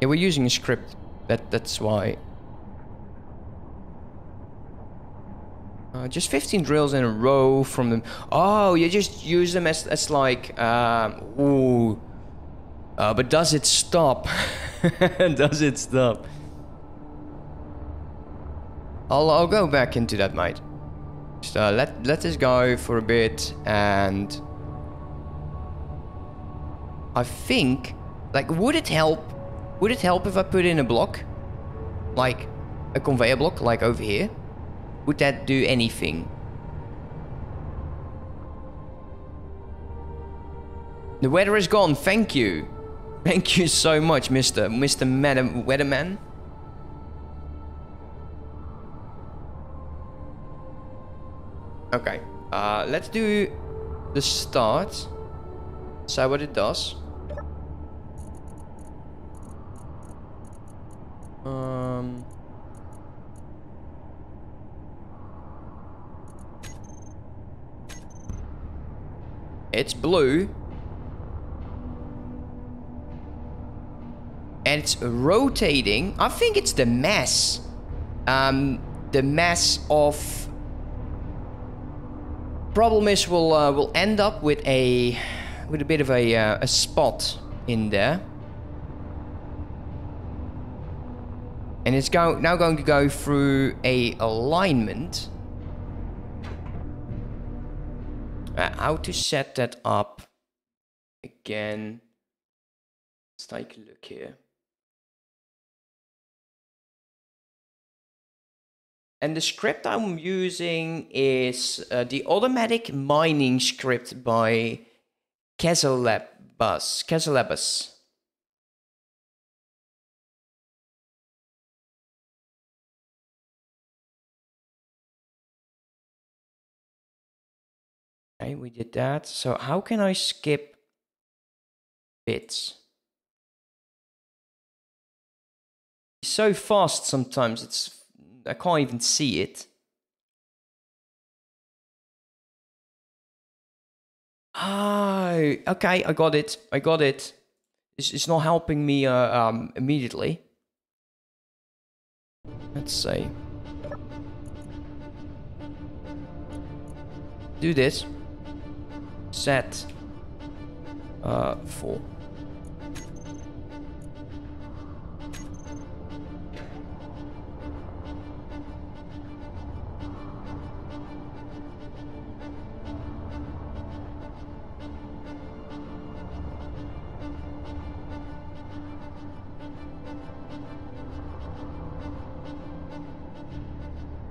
Yeah, we're using a script. That that's why. Uh, just 15 drills in a row from them. Oh, you just use them as as like um, ooh. Uh, but does it stop? does it stop? I'll I'll go back into that, mate. Just uh, let let this go for a bit, and I think, like, would it help? Would it help if I put in a block, like a conveyor block, like over here? Would that do anything? The weather is gone. Thank you. Thank you so much, Mister Mister Madam Weatherman. Okay. Uh, let's do the start. See what it does. Um... It's blue. And it's rotating. I think it's the mass. Um, the mass of Problem is we'll, uh, we'll end up with a... With a bit of a, uh, a spot in there. And it's go now going to go through a alignment. Uh, how to set that up again. Let's take a look here. And the script I'm using is uh, the automatic mining script by Kezelabus. Kezelabus. Okay, we did that. So how can I skip bits? It's so fast sometimes, it's I can't even see it. Oh, okay, I got it. I got it. It's, it's not helping me uh, um, immediately. Let's see. Do this set uh, 4.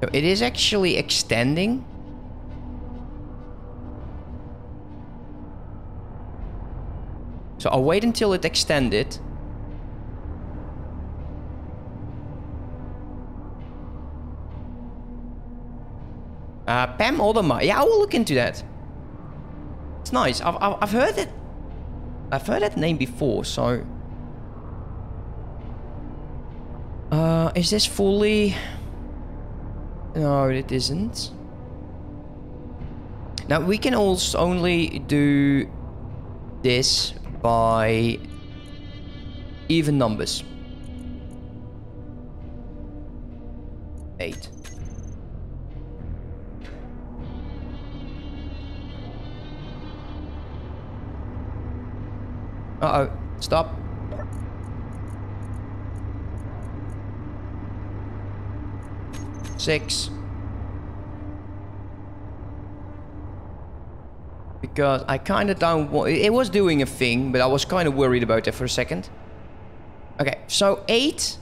It is actually extending So I'll wait until it extended. Uh, Pam Oldema. Yeah, I will look into that. It's nice. I've, I've, I've heard it. I've heard that name before, so... Uh, is this fully... No, it isn't. Now, we can also only do this by even numbers. 8. Uh-oh. Stop. Six. Because I kind of don't want... It was doing a thing, but I was kind of worried about it for a second. Okay, so 8.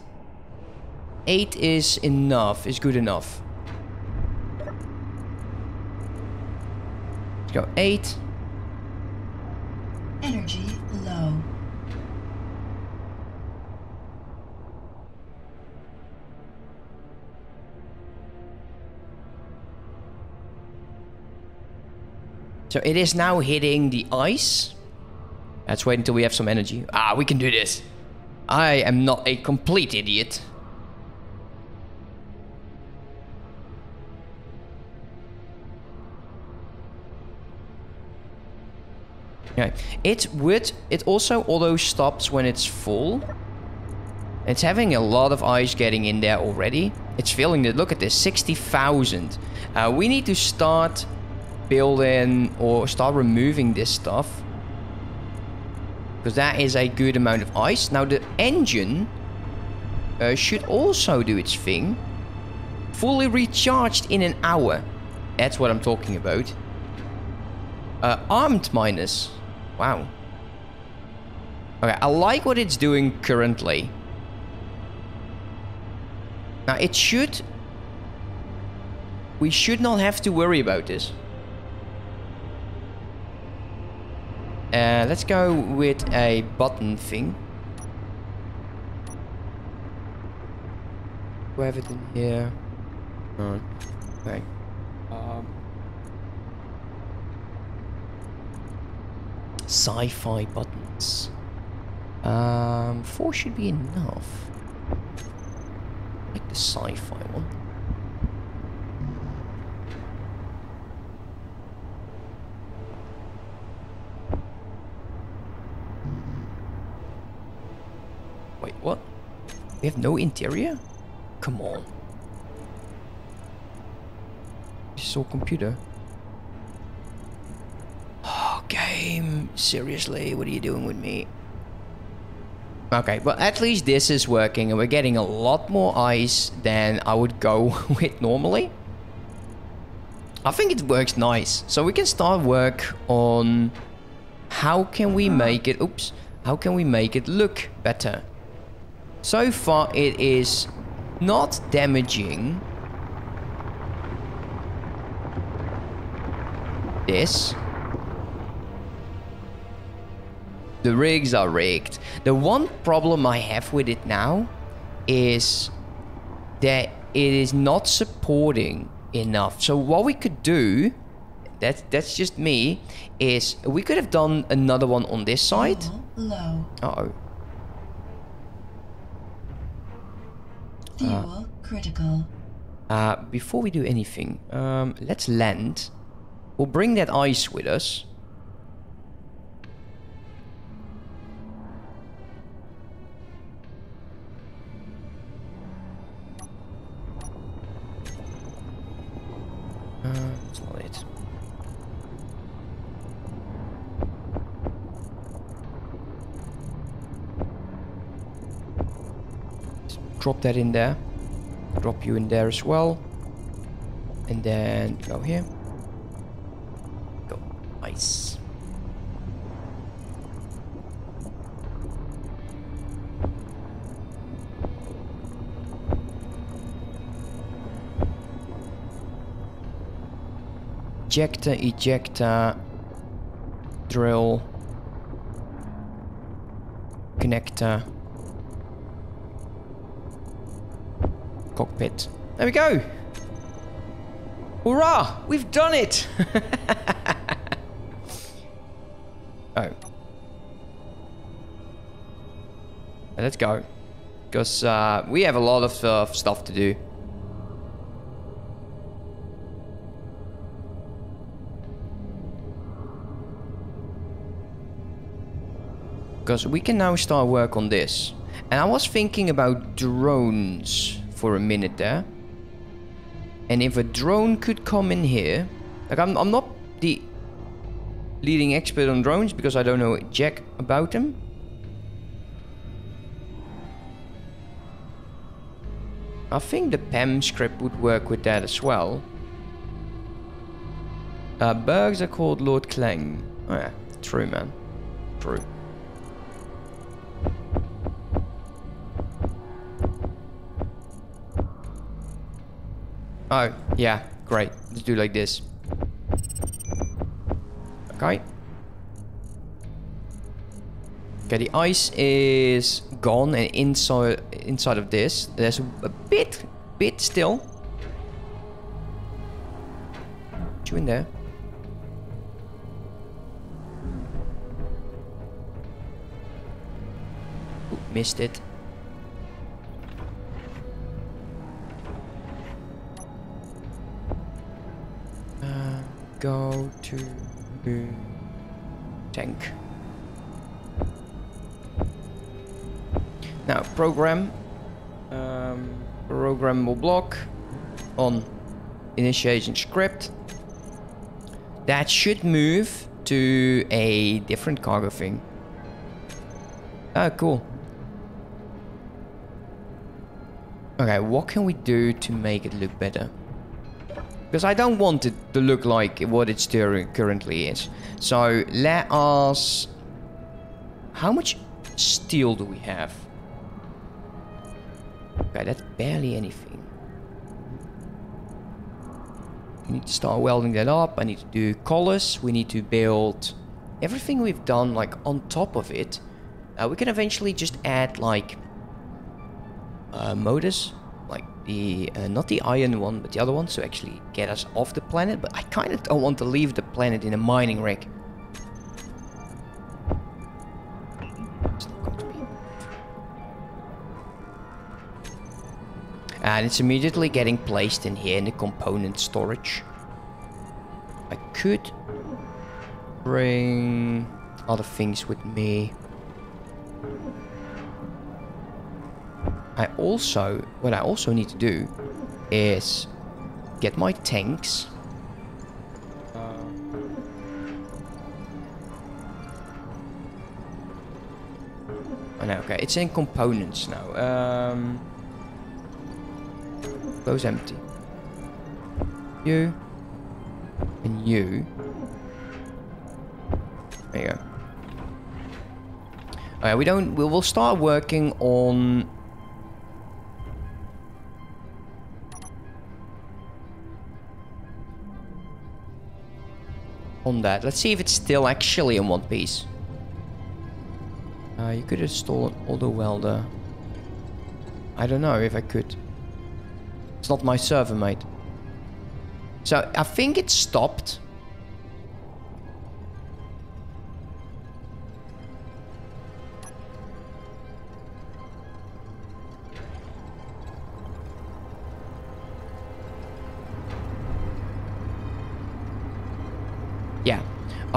8 is enough, is good enough. Let's go 8. So it is now hitting the ice. Let's wait until we have some energy. Ah, we can do this. I am not a complete idiot. Okay. It would it also auto stops when it's full. It's having a lot of ice getting in there already. It's filling it. Look at this, 60,000. Uh, we need to start build in or start removing this stuff. Because that is a good amount of ice. Now the engine uh, should also do its thing. Fully recharged in an hour. That's what I'm talking about. Uh, armed minus. Wow. Okay, I like what it's doing currently. Now it should... We should not have to worry about this. Uh, let's go with a button thing. I have it in here? No. Okay. Um, Sci-fi buttons. Um, four should be enough. like the sci-fi one. We have no interior? Come on. This is all computer. Oh, game. Seriously, what are you doing with me? Okay, well at least this is working and we're getting a lot more ice than I would go with normally. I think it works nice. So we can start work on how can we make it, oops, how can we make it look better? So far it is not damaging this. The rigs are rigged. The one problem I have with it now is that it is not supporting enough. So what we could do, that, that's just me, is we could have done another one on this side. Uh-huh. Fuel low. Uh-oh. Fuel critical. Uh, before we do anything, um, let's land. We'll bring that ice with us. Uh, that's not it. Just drop that in there. Drop you in there as well. And then go here. Go. Ice. Ejector, ejector, drill, connector, cockpit. There we go. Hurrah! We've done it! oh. Let's go. Because uh, we have a lot of uh, stuff to do. Because we can now start work on this. And I was thinking about drones for a minute there. And if a drone could come in here... Like, I'm, I'm not the leading expert on drones because I don't know jack about them. I think the PEM script would work with that as well. Uh, are called Lord Clang. Oh yeah, true man. True. Oh, yeah, great. Let's do like this. Okay. Okay, the ice is gone and inside inside of this there's a, bit bit still. Put you in there. Ooh, missed it. Now program um, programmable block on initiation script. That should move to a different cargo thing. Oh, cool. Okay, what can we do to make it look better? Because I don't want it to look like what it's currently is. So let us... How much steel do we have? Okay, that's barely anything. We need to start welding that up. I need to do collars. We need to build everything we've done like on top of it. Uh, we can eventually just add like uh, motors the uh, not the iron one but the other one to actually get us off the planet but I kind of don't want to leave the planet in a mining rig and it's immediately getting placed in here in the component storage. I could bring other things with me I also, what I also need to do is get my tanks. Oh, no, okay, it's in components now. Um, those empty. You and you. There you go. Alright, we don't. We will start working on. On that. Let's see if it's still actually in one piece. Uh, you could install an auto welder. I don't know if I could. It's not my server, mate. So I think it stopped.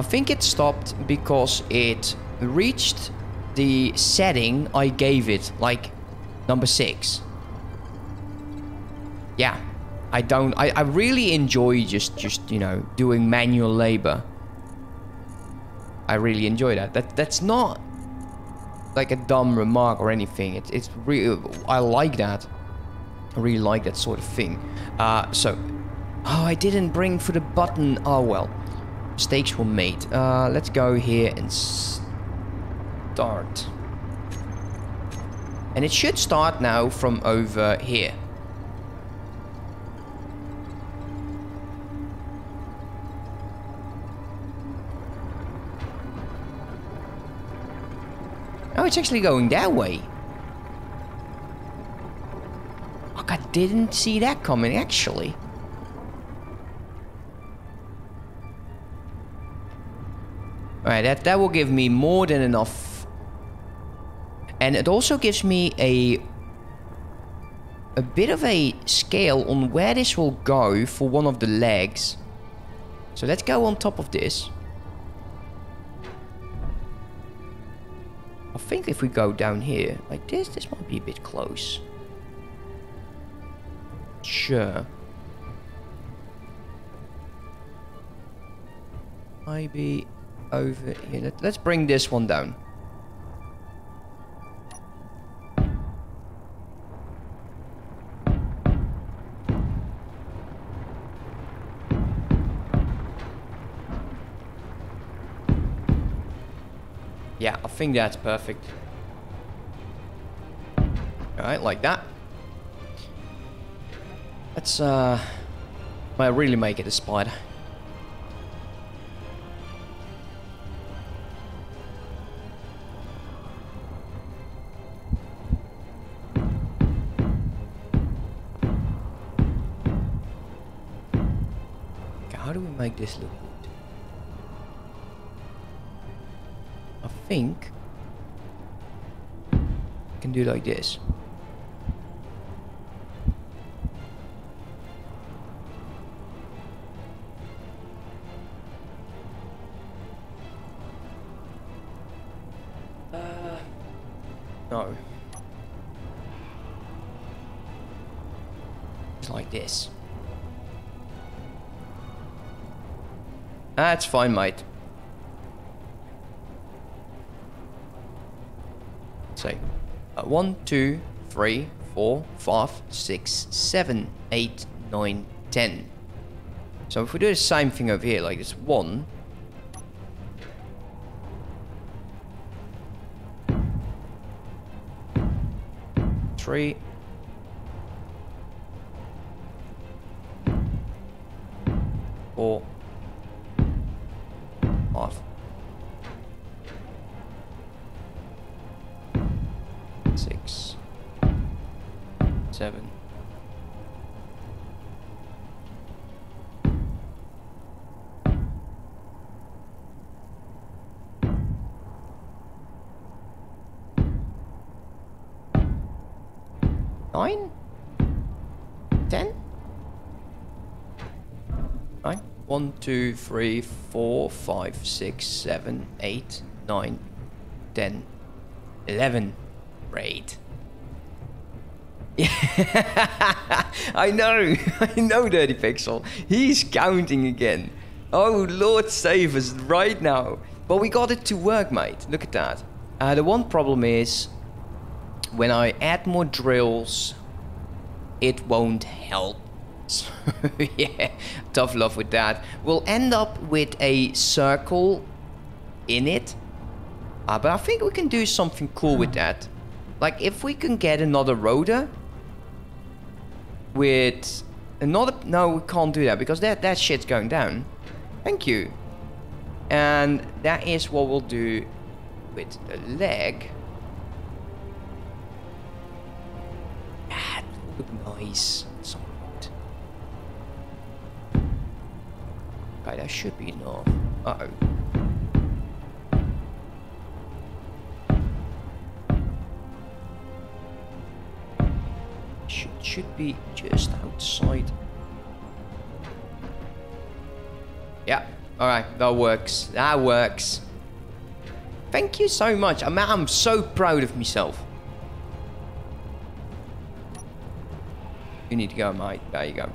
I think it stopped because it reached the setting I gave it, like number six. Yeah, I don't. I, I really enjoy just just you know doing manual labor. I really enjoy that. That that's not like a dumb remark or anything. It's it's real. I like that. I really like that sort of thing. Uh, so, oh, I didn't bring for the button. Oh well, mistakes were made. Uh, let's go here and start. And it should start now from over here. Oh, it's actually going that way. Fuck, I didn't see that coming, actually. Alright, that, that will give me more than enough. And it also gives me a... A bit of a scale on where this will go for one of the legs. So let's go on top of this. I think if we go down here, like this, this might be a bit close. Sure. Maybe over here. Let, let's bring this one down. Yeah, I think that's perfect. Alright, like that. Let's, uh... Might really make it a spider. Make this look good? I think I can do like this. Uh, no. That's fine, mate. So, uh, one, two, three, four, five, six, seven, eight, nine, ten. So if we do the same thing over here, like this, one. Three. Four. Five. six, seven. Nine? Ten? Nine? One, two, three, four, five, six, seven, eight, nine, ten, eleven. Great. I know, I know, Dirty Pixel. He's counting again. Oh, Lord save us right now. But we got it to work, mate. Look at that. Uh, the one problem is, when I add more drills, it won't help. So, yeah, tough love with that. We'll end up with a circle in it. Uh, but I think we can do something cool with that. Like, if we can get another rotor with another... No, we can't do that because that, that shit's going down. Thank you. And that is what we'll do with the leg. Ah, it would look nice. Okay, that should be enough. Uh oh. Should, should be just outside. Yeah, alright, that works. That works. Thank you so much. I'm, I'm so proud of myself. You need to go, mate. There you go.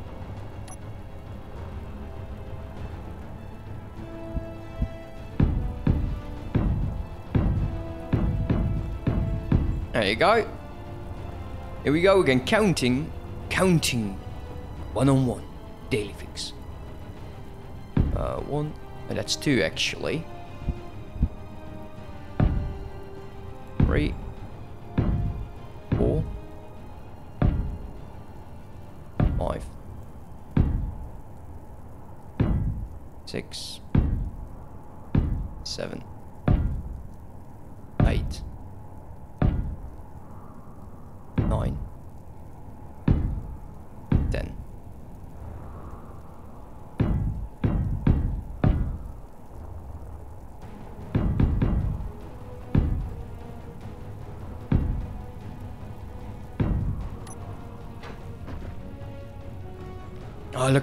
You go. Here we go again. Counting. Counting. One on one. Dailyfix. Uh, one. Oh, that's two, actually. Three.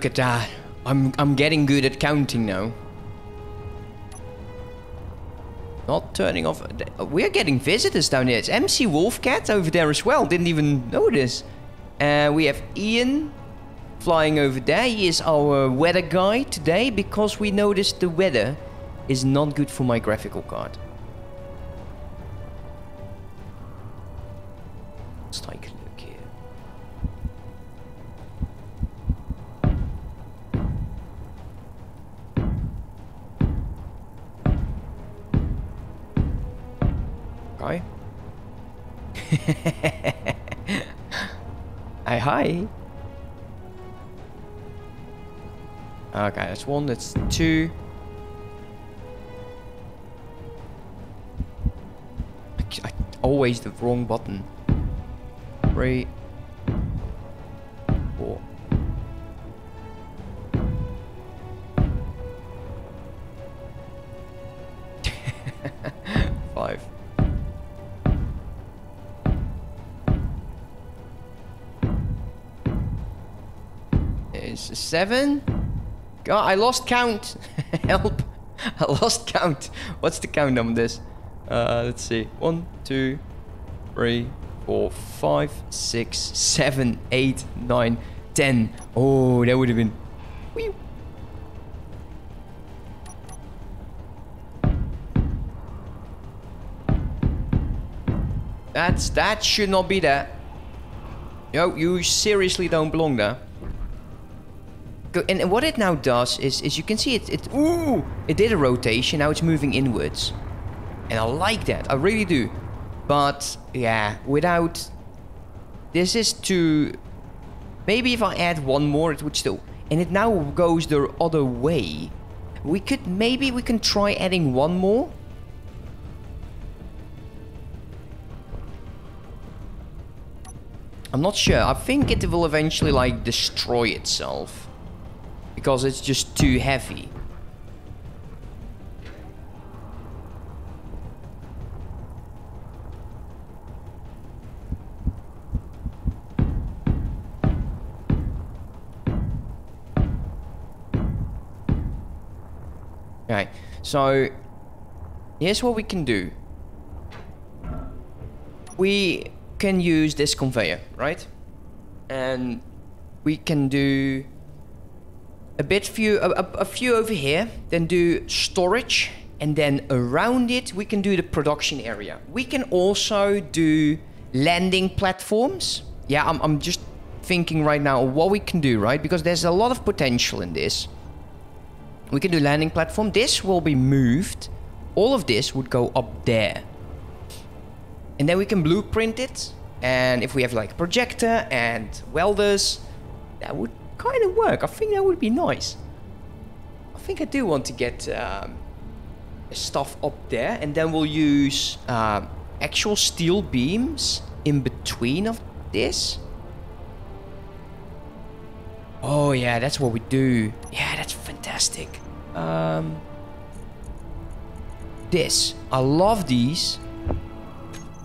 Look at that. I'm I'm getting good at counting now. Not turning off. We're getting visitors down here. It's MC Wolfcat over there as well. Didn't even notice. Uh, we have Ian flying over there. He is our weather guy today because we noticed the weather is not good for my graphical card. Hi. Okay, that's one, that's two. I, I- always the wrong button. Three. Seven? God, I lost count. Help. I lost count. What's the count on this? Uh, let's see. One, two, three, four, five, six, seven, eight, nine, ten. Oh, that would have been. Whee. That's that should not be there. Yo, you seriously don't belong there. And what it now does is, is you can see it, it, ooh, it did a rotation, now it's moving inwards. And I like that, I really do. But, yeah, without, this is too... maybe if I add one more, it would still, and it now goes the other way. We could, maybe we can try adding one more. I'm not sure, I think it will eventually, like, destroy itself because it's just too heavy. Okay, so here's what we can do. We can use this conveyor, right? and we can do a bit few a, a, few over here then do storage and then around it we can do the production area. We can also do landing platforms. Yeah i'm, I'm just thinking right now what we can do right? Because there's a lot of potential in this. We can do landing platform. This will be moved. All of this would go up there. And then we can blueprint it. And if we have like projector and welders that would kind of work. I think that would be nice. I think I do want to get um, stuff up there, and then we'll use uh, actual steel beams in between of this. Oh yeah, that's what we do. Yeah, that's fantastic. Um, this, I love these.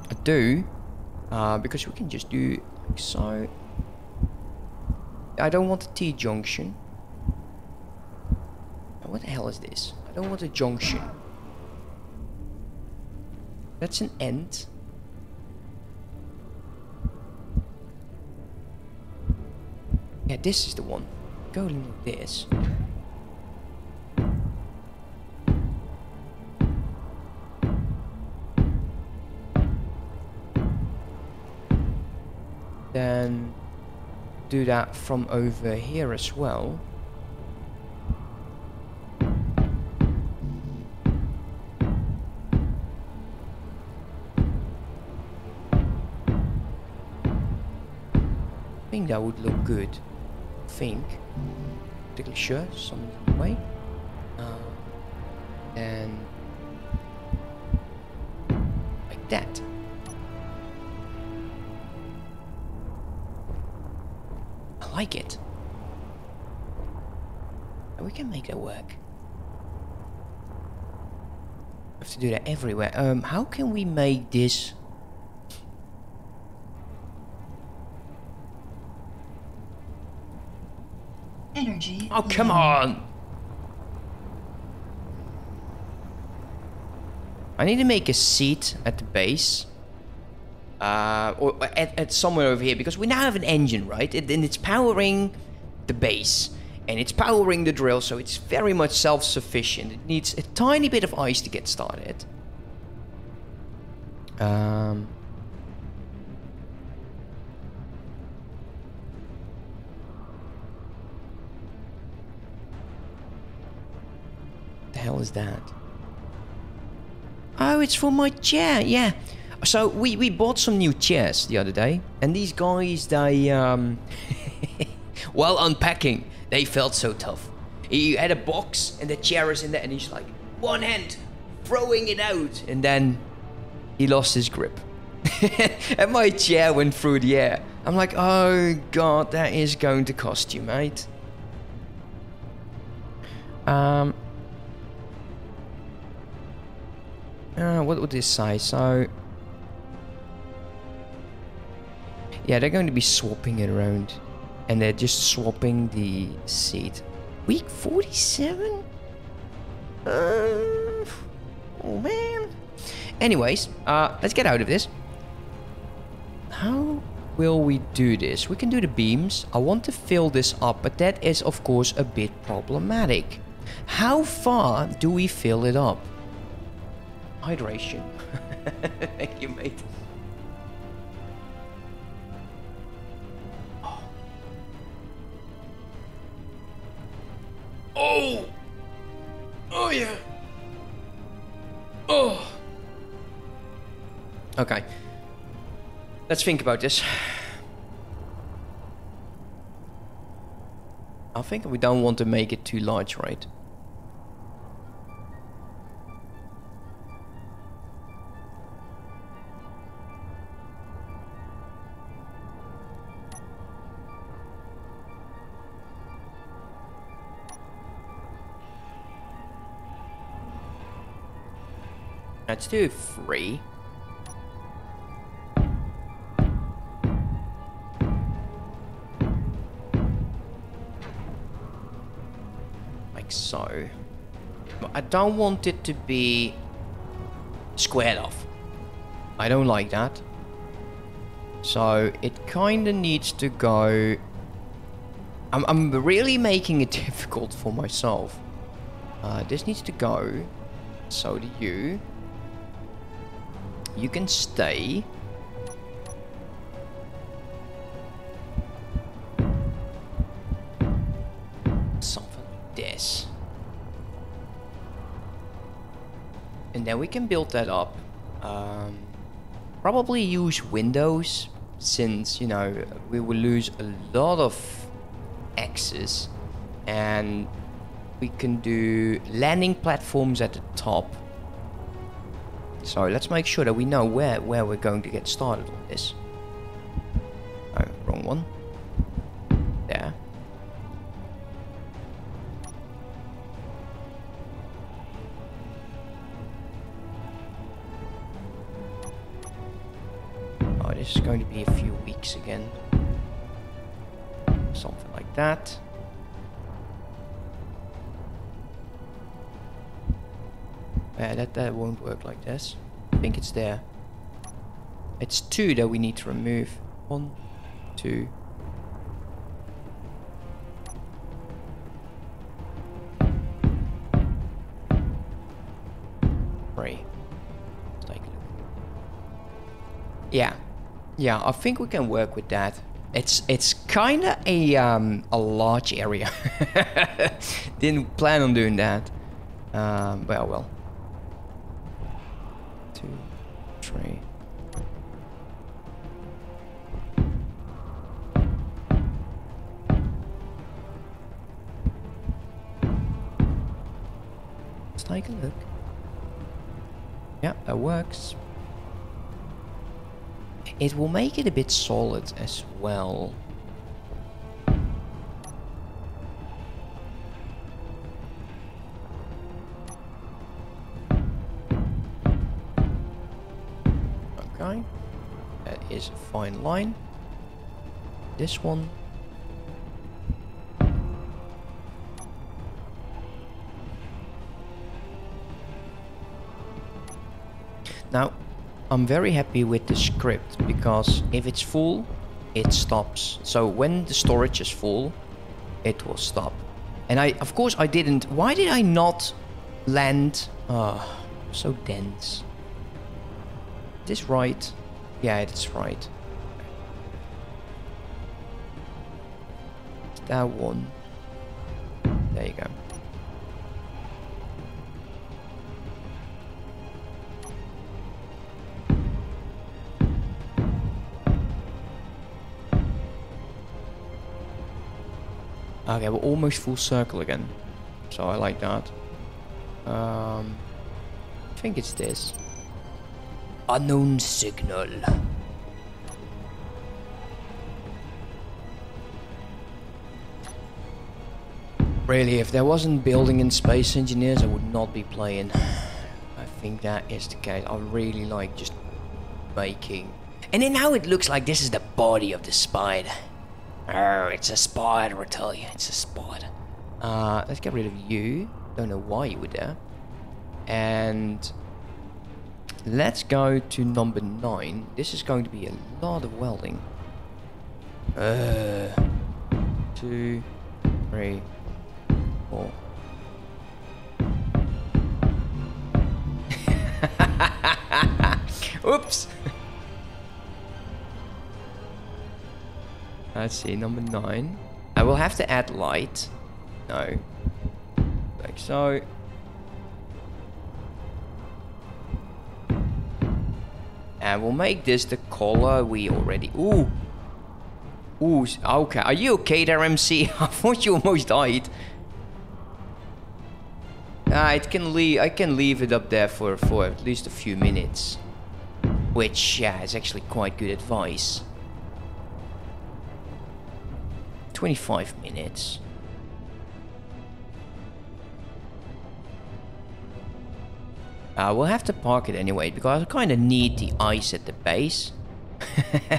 I do, uh, because we can just do like so. I don't want a T-junction. What the hell is this? I don't want a junction. That's an end. Yeah, this is the one. Go like this. Then do that from over here as well. I think that would look good. think. Particularly sure, some way. Uh, and like that. Like it. We can make that work. have to do that everywhere. Um, how can we make this? Energy. Oh, come on! I need to make a seat at the base. Uh, or at, at somewhere over here, because we now have an engine, right? It, and it's powering the base. And it's powering the drill, so it's very much self-sufficient. It needs a tiny bit of ice to get started. Um... The hell is that? Oh, it's for my chair. Yeah. So we we bought some new chairs the other day, and these guys they um, while unpacking, they felt so tough. He had a box and the chair is in there, and he's like one hand throwing it out, and then he lost his grip, and my chair went through the air. I'm like, oh god, that is going to cost you, mate. Um. Uh, what would this say? So, yeah, they're going to be swapping it around, and they're just swapping the seat. Week forty-seven. Uh, oh man. Anyways, uh, let's get out of this. How will we do this? We can do the beams. I want to fill this up, but that is of course a bit problematic. How far do we fill it up? Hydration. Thank you, mate. Oh! Oh, yeah. Oh! Okay. Let's think about this. I think we don't want to make it too large, right? Let's do three. Like so. But I don't want it to be squared off. I don't like that. So it kind of needs to go... I'm, I'm really making it difficult for myself. Uh, this needs to go. So do you. You can stay. Something like this. And then we can build that up. Um, probably use windows since, you know, we will lose a lot of axes. And we can do landing platforms at the top. So let's make sure that we know where, where we're going to get started on this. Oh, wrong one. There. Oh, this is going to be a few weeks again. Something like that. Yeah, that, that won't work like this. I think it's there. It's two that we need to remove. One, two. Three. Take a look. Yeah. Yeah, I think we can work with that. It's it's kind of a um, a large area. Didn't plan on doing that. Um, well, well. Three. Let's take a look. Yeah, that works. It will make it a bit solid as well. Okay. That is a fine line. This one. Now, I'm very happy with the script because if it's full, it stops. So when the storage is full, it will stop. And I, of course, I didn't. Why did I not land? Oh, so dense. Is this right? Yeah, it's right. That one. There you go. Okay, we're almost full circle again. So I like that. Um, I think it's this. Unknown signal. Really, if there wasn't building and space engineers, I would not be playing. I think that is the case. I really like just making. And then now it looks like this is the body of the spider. Oh, it's a spider, I tell you. It's a spider. Uh, let's get rid of you. Don't know why you were there. And let's go to number nine. This is going to be a lot of welding. Uh, two, three, four. Oops. Let's see, number nine. I will have to add light. No. Like so. And we'll make this the color we already... Ooh! Ooh, okay. Are you okay there, MC? I thought you almost died. Ah, it can leave. I can leave it up there for, for at least a few minutes. Which, yeah, is actually quite good advice. 25 minutes. Uh, we'll have to park it anyway, because I kind of need the ice at the base.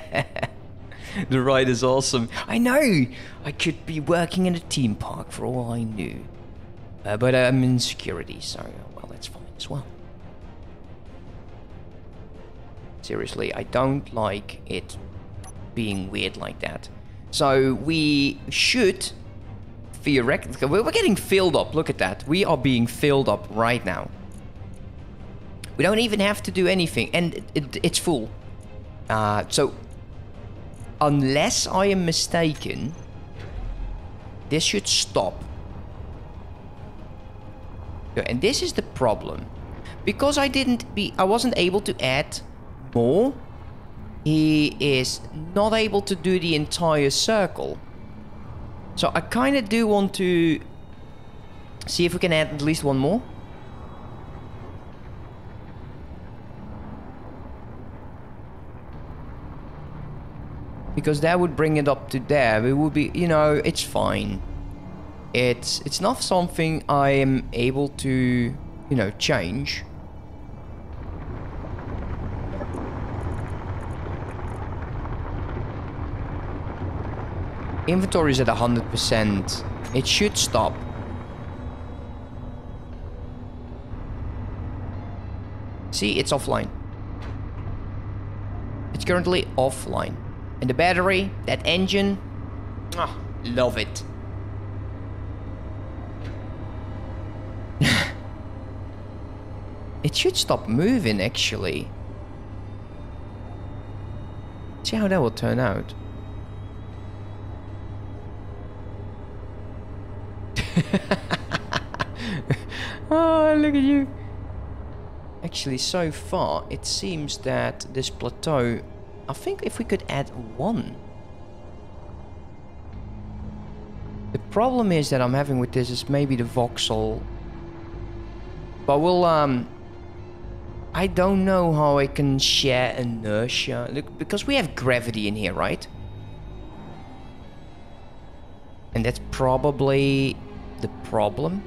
the ride is awesome. I know! I could be working in a theme park for all I knew. Uh, but I'm in security, so, well, that's fine as well. Seriously, I don't like it being weird like that. So we should theoretically... We're we're getting filled up. Look at that. We are being filled up right now. We don't even have to do anything. And it, it, it's full. Uh, so, unless I am mistaken, this should stop. And this is the problem. Because I didn't be... I wasn't able to add more, he is not able to do the entire circle. So I kind of do want to see if we can add at least one more. Because that would bring it up to there. It would be, you know, it's fine. It's it's not something I am able to, you know, change. Inventory is at 100%. It should stop. See, it's offline. It's currently offline. And the battery, that engine, ah, love it. it should stop moving, actually. See how that will turn out. oh, look at you. Actually, so far, it seems that this plateau... I think if we could add one... The problem is that I'm having with this is maybe the voxel. But we'll, um... I don't know how I can share inertia. Look, because we have gravity in here, right? And that's probably the problem.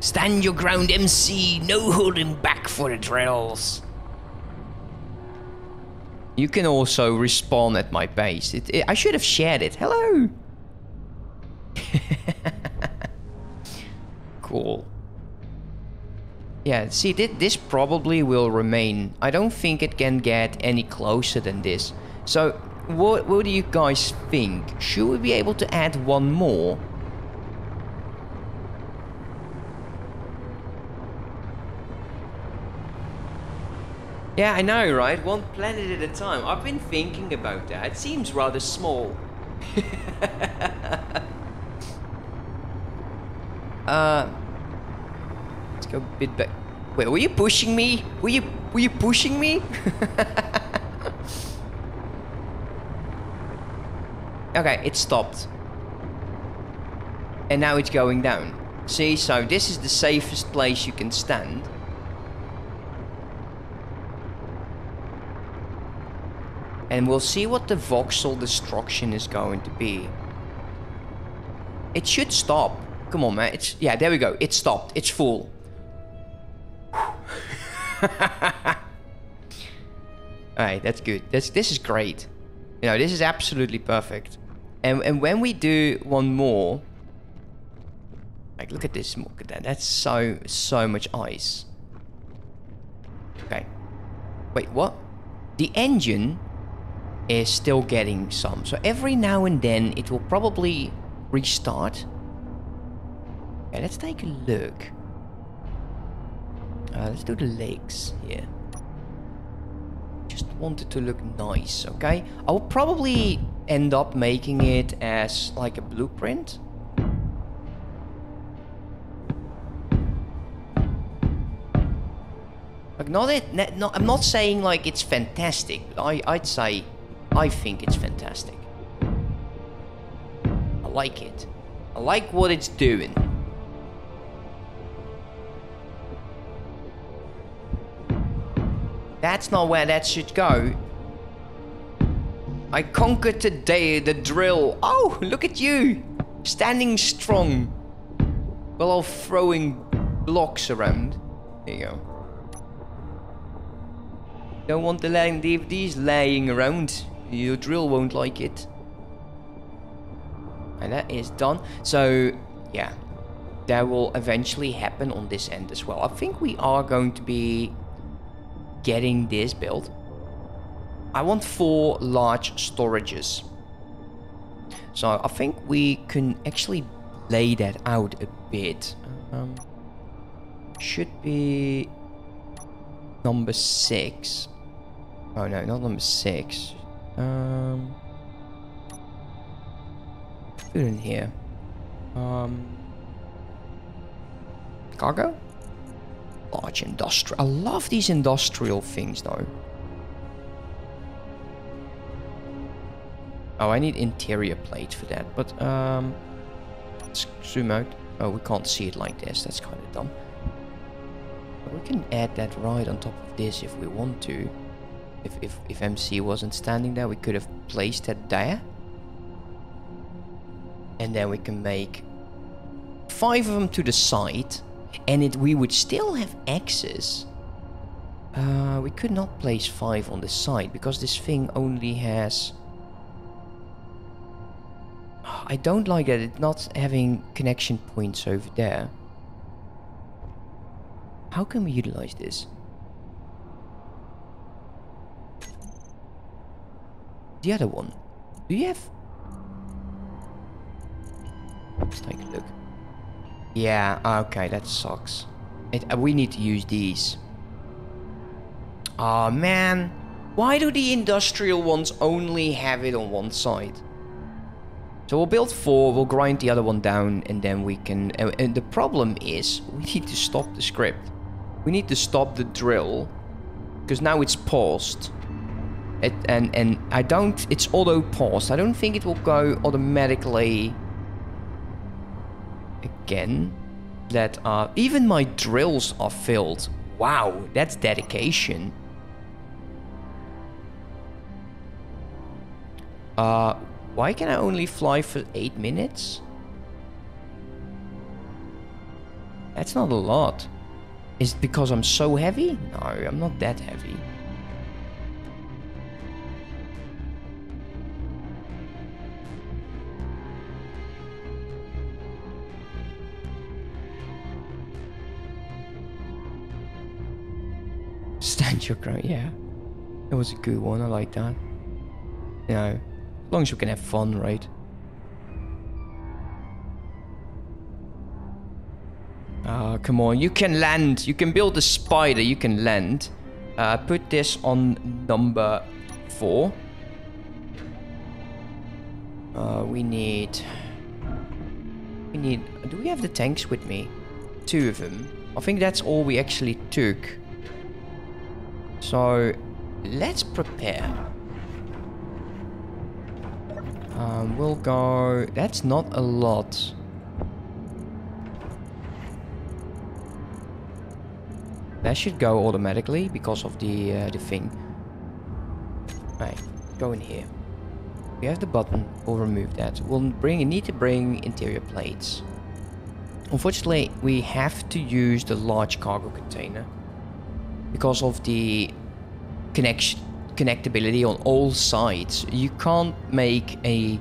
Stand your ground, MC. No holding back for the drills. You can also respawn at my base. It, it- I should have shared it. Hello. cool. Yeah, see, thi- this probably will remain. I don't think it can get any closer than this. So, what, what do you guys think? Should we be able to add one more? Yeah, I know, right? One planet at a time. I've been thinking about that. It seems rather small. uh, let's go a bit back. Wait, were you pushing me? Were you were you pushing me? okay, it stopped. And now it's going down. See, so this is the safest place you can stand. And we'll see what the voxel destruction is going to be. It should stop. Come on, man. It's yeah, there we go. It stopped. It's full. Alright, that's good. This this is great. You know, this is absolutely perfect. And and when we do one more, like look at this, look at that. That's so so much ice. Okay. Wait, what? The engine is still getting some. So every now and then it will probably restart. Okay, let's take a look. Uh, let's do the legs here. Just want it to look nice, okay? I will probably end up making it as like a blueprint. Like not it, not, I'm not saying like it's fantastic. I, I'd say I think it's fantastic. I like it. I like what it's doing. That's not where that should go. I conquered today the drill. Oh, look at you. Standing strong. While I'm throwing blocks around. There you go. Don't want the laying DVDs laying around. Your drill won't like it. And that is done. So, yeah. That will eventually happen on this end as well. I think we are going to be getting this built. I want four large storages. So I think we can actually lay that out a bit. Um, should be number six. Oh no, not number six. Um, put in here. Um, cargo. Large industrial. I love these industrial things though. Oh, I need interior plates for that, but um, let's zoom out. Oh, we can't see it like this. That's kind of dumb. But we can add that right on top of this if we want to. If, if, if MC wasn't standing there, we could have placed that there. And then we can make five of them to the side. And it, we would still have access. Uh, we could not place five on the side because this thing only has... I don't like that it's not having connection points over there. How can we utilize this? The other one. Do you have... Let's take a look. Yeah, okay, that sucks. It, uh, we need to use these. Oh man, why do the industrial ones only have it on one side? So we'll build four, we'll grind the other one down, and then we can... Uh, and the problem is, we need to stop the script. We need to stop the drill, because now it's paused. It, and, and I don't... It's auto pause. I don't think it will go automatically again. That are... Even my drills are filled. Wow, that's dedication. Uh, why can I only fly for 8 minutes? That's not a lot. Is it because I'm so heavy? No, I'm not that heavy. Stand your ground, yeah. That was a good one, I like that. You know, as long as you can have fun, right? Ah, come on, you can land. You can build a spider, you can land. Uh, put this on number four. Uh, we need... We need... Do we have the tanks with me? Two of them. I think that's all we actually took. So, let's prepare. Um, we'll go... That's not a lot. That should go automatically because of the uh, the thing. Right, go in here. We have the button. We'll remove that. We'll bring. Need to bring interior plates. Unfortunately, we have to use the large cargo container because of the connection connectability on all sides. You can't make a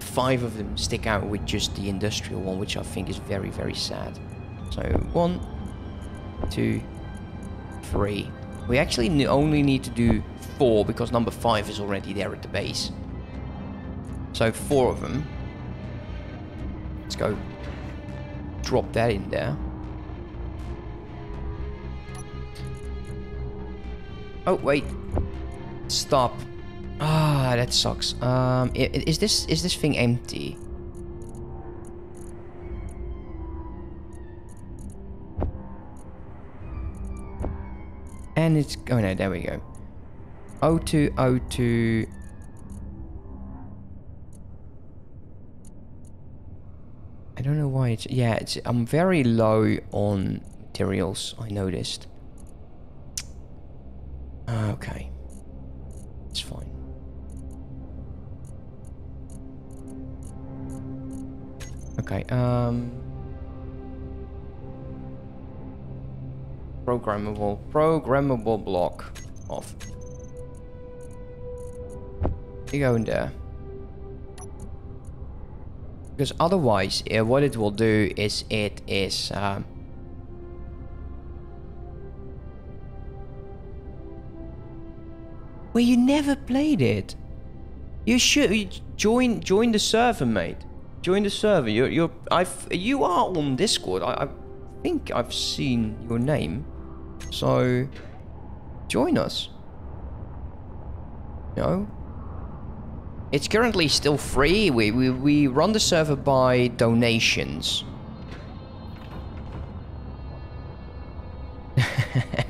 five of them stick out with just the industrial one, which I think is very, very sad. So one, two, three. We actually only need to do four because number five is already there at the base. So four of them. Let's go drop that in there. Oh, wait. Stop. Ah, that sucks. Um, is this is this thing empty? And it's... Oh no, there we go. O2, O2... I don't know why it's... Yeah, it's, I'm very low on materials, I noticed. Okay. It's fine. Okay, um... Programmable, programmable block off. You go in there. Because otherwise, uh, what it will do is it is... Um, Well, you never played it. You should you join join the server, mate. Join the server. You're you're I've you are on Discord. I, I think I've seen your name. So join us. No. It's currently still free. We we we run the server by donations.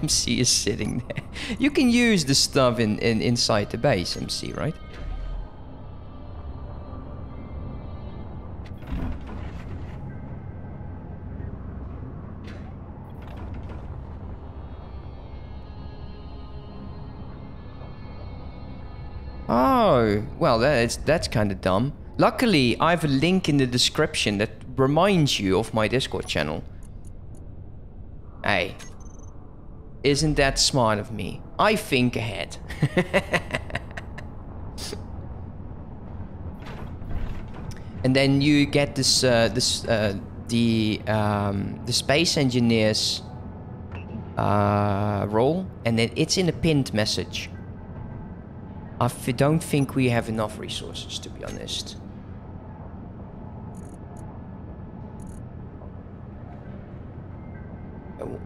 MC is sitting there. You can use the stuff in, in inside the base, MC, right? Oh, well, that's that's kind of dumb. Luckily, I have a link in the description that reminds you of my Discord channel. Hey, isn't that smart of me? I think ahead. and then you get this, uh, this, uh, the, um, the space engineers uh, role, and then it's in a pinned message. I don't think we have enough resources, to be honest. Oh.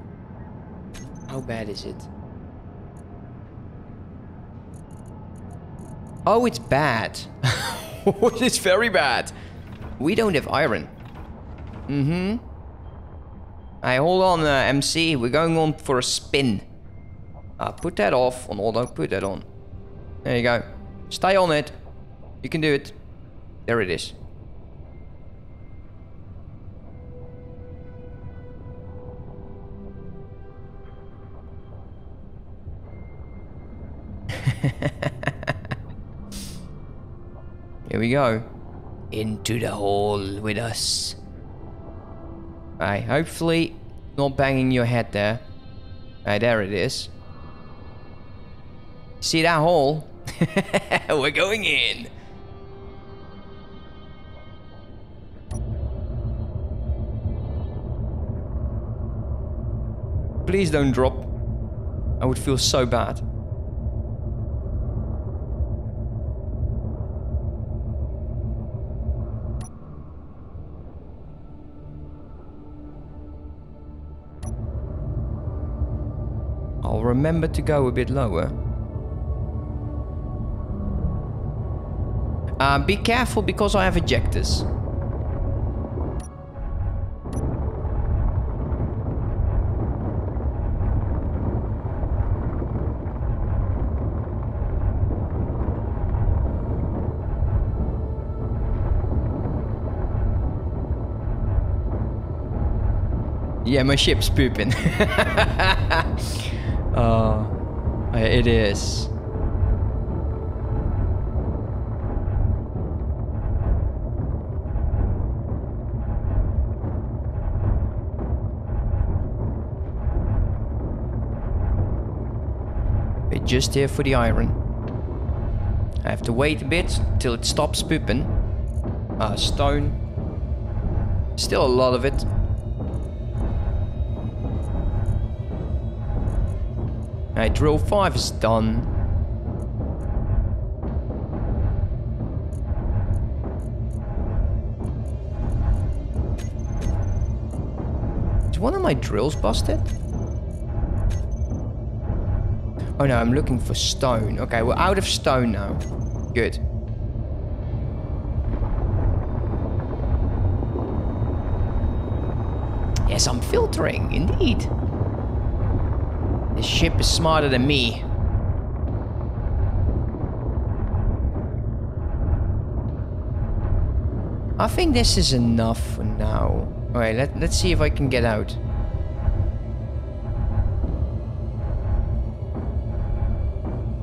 How bad is it? Oh, it's bad. it's very bad. We don't have iron. Mm-hmm. Hey, hold on, uh, MC. We're going on for a spin. Uh, put that off. on no, don't put that on. There you go. Stay on it. You can do it. There it is. Here we go. Into the hole with us. Right, hopefully not banging your head there. Right, there it is. See that hole? We're going in. Please don't drop. I would feel so bad. I'll remember to go a bit lower. Uh, be careful because I have ejectors. Yeah, my ship's pooping. uh, it is. We're just here for the iron. I have to wait a bit till it stops pooping. Uh, stone. Still a lot of it. Alright, drill 5 is done. Is one of my drills busted? Oh no, I'm looking for stone. Okay, we're out of stone now. Good. Yes, I'm filtering, indeed. Ship is smarter than me. I think this is enough for now. Alright, let, let's see if I can get out.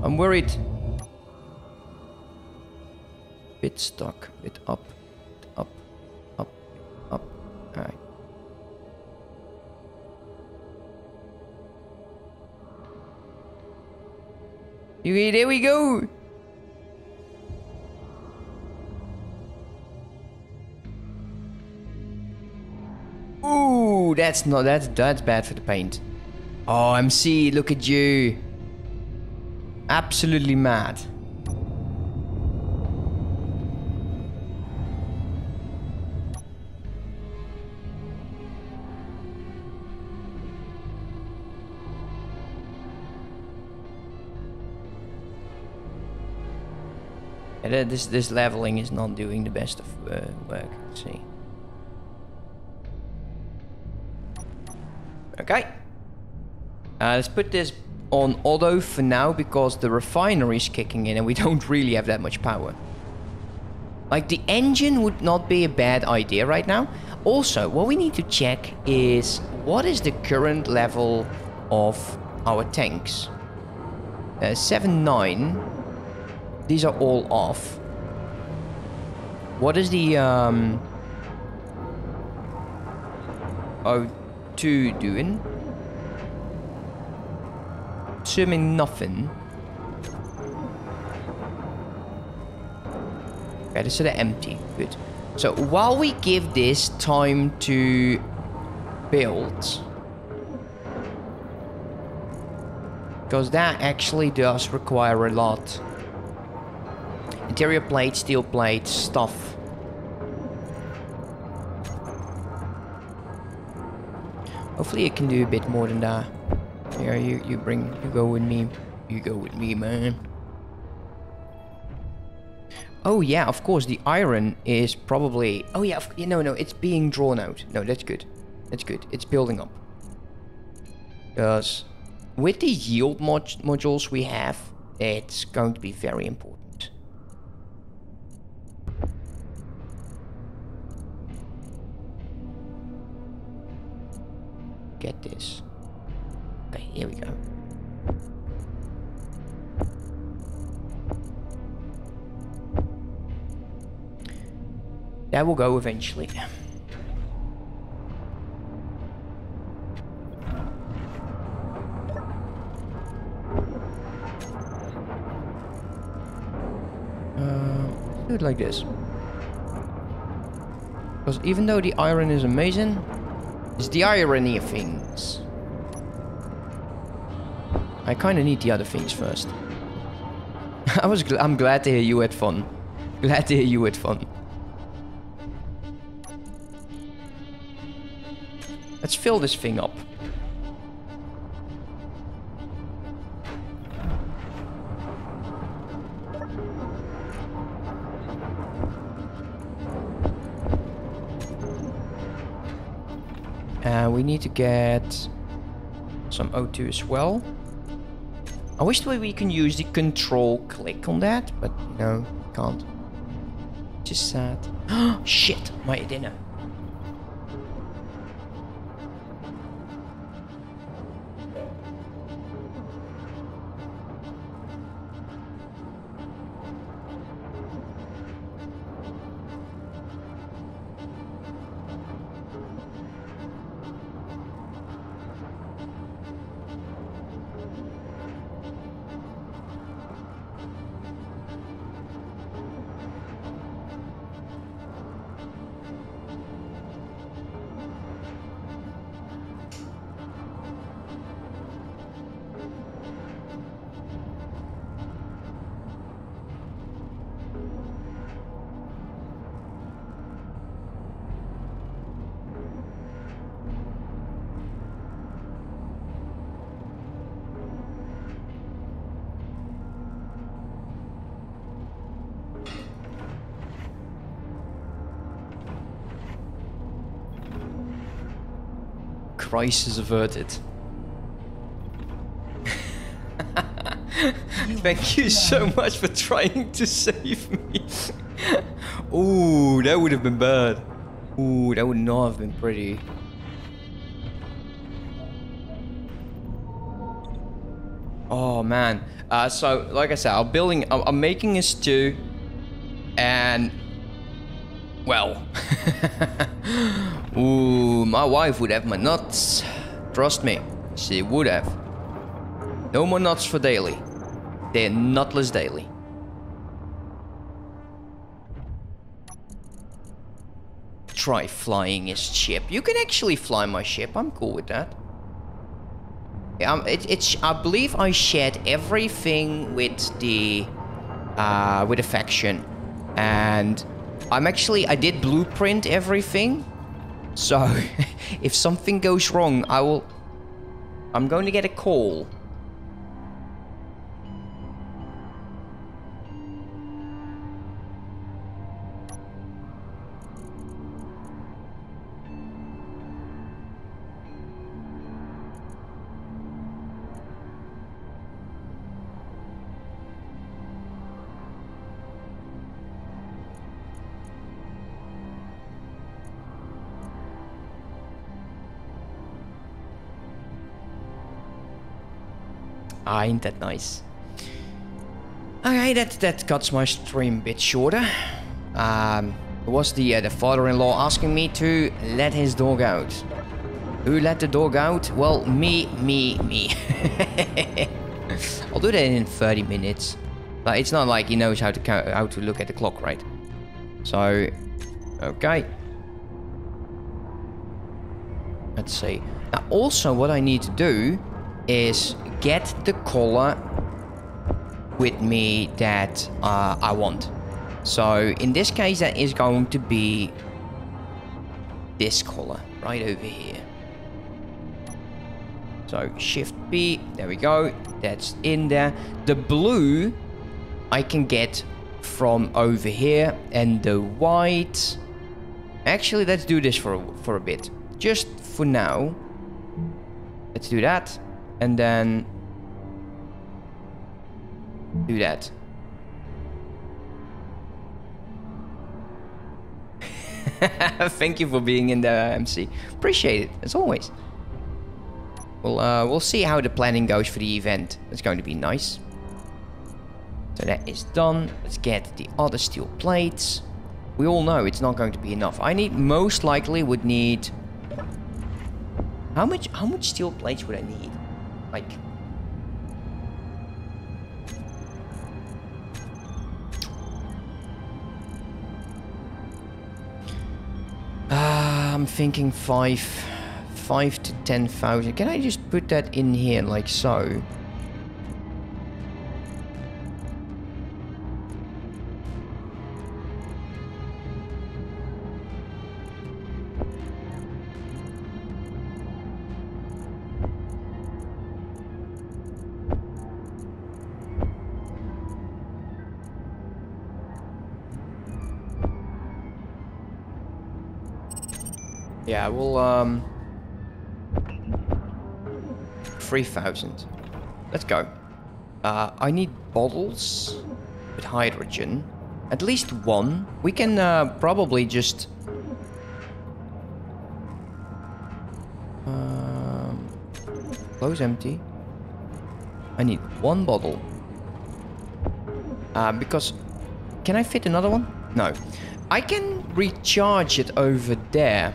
I'm worried. Bit stuck, bit up, There we go. Ooh, that's not that's that's bad for the paint. Oh, MC, look at you. absolutely mad. Uh, this this leveling is not doing the best of uh, work. Let's see. Okay. Uh, let's put this on auto for now because the refinery is kicking in and we don't really have that much power. Like the engine would not be a bad idea right now. Also, what we need to check is what is the current level of our tanks. Uh, 7, 9. These are all off. What is the um, O2 doing? Assuming nothing. Okay, this is empty. Good. So while we give this time to build, because that actually does require a lot. Interior plate, steel plate, stuff. Hopefully it can do a bit more than that. Yeah, you, you bring, you go with me. You go with me, man. Oh yeah, of course, the iron is probably... Oh yeah, no, no, it's being drawn out. No, that's good. That's good. It's building up. Because with the yield mod modules we have, it's going to be very important. Get this. Okay, here we go. That will go eventually. Uh, do it like this. Because even though the iron is amazing, it's the irony of things. I kind of need the other things first. I was gl I'm glad to hear you had fun. Glad to hear you had fun. Let's fill this thing up. We need to get some O2 as well. I wish that we can use the control click on that, but no, can't. Just sad. Shit, my dinner. Crisis averted. Thank you so much for trying to save me. Ooh, that would have been bad. Ooh, that would not have been pretty. Oh man. Uh, so, like I said, I'm building, I'm, I'm making a stew, my wife would have my nuts. Trust me, she would have. No more nuts for daily. They're nutless daily. Try flying his ship. You can actually fly my ship. I'm cool with that. Um, it, it's. I believe I shared everything with the, uh, with faction, and I'm actually I did blueprint everything. So, if something goes wrong, I will. I'm going to get a call. Ain't that nice? Okay, that that cuts my stream a bit shorter. Um, it was the uh, the father-in-law asking me to let his dog out. Who let the dog out? Well, me, me, me. I'll do that in 30 minutes. But it's not like he knows how to how to look at the clock, right? So, okay. Let's see. Now, also, what I need to do is get the color with me that uh, I want. So in this case, that is going to be this color right over here. So shift B, there we go. That's in there. The blue I can get from over here and the white. Actually, let's do this for, for a bit. Just for now. Let's do that. And then do that. Thank you for being in the MC. Appreciate it, as always. We'll, uh, we'll see how the planning goes for the event. It's going to be nice. So that is done. Let's get the other steel plates. We all know it's not going to be enough. I need, most likely would need... How much, how much steel plates would I need? Like... Uh, I'm thinking five, five to ten thousand. Can I just put that in here like so? Yeah, we'll, um... 3,000. Let's go. Uh, I need bottles with hydrogen. At least one. We can uh, probably just... Um, close empty. I need one bottle. Uh, because... Can I fit another one? No. I can recharge it over there.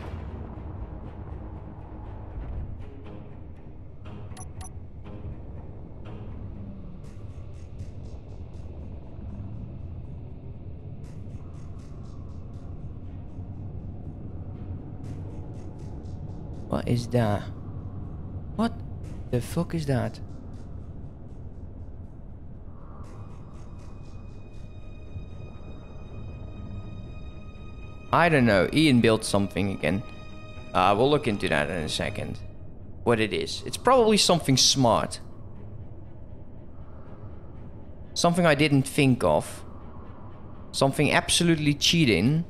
Is that? What the fuck is that? I don't know. Ian built something again. Uh, we'll look into that in a second. What it is. It's probably something smart. Something I didn't think of. Something absolutely cheating.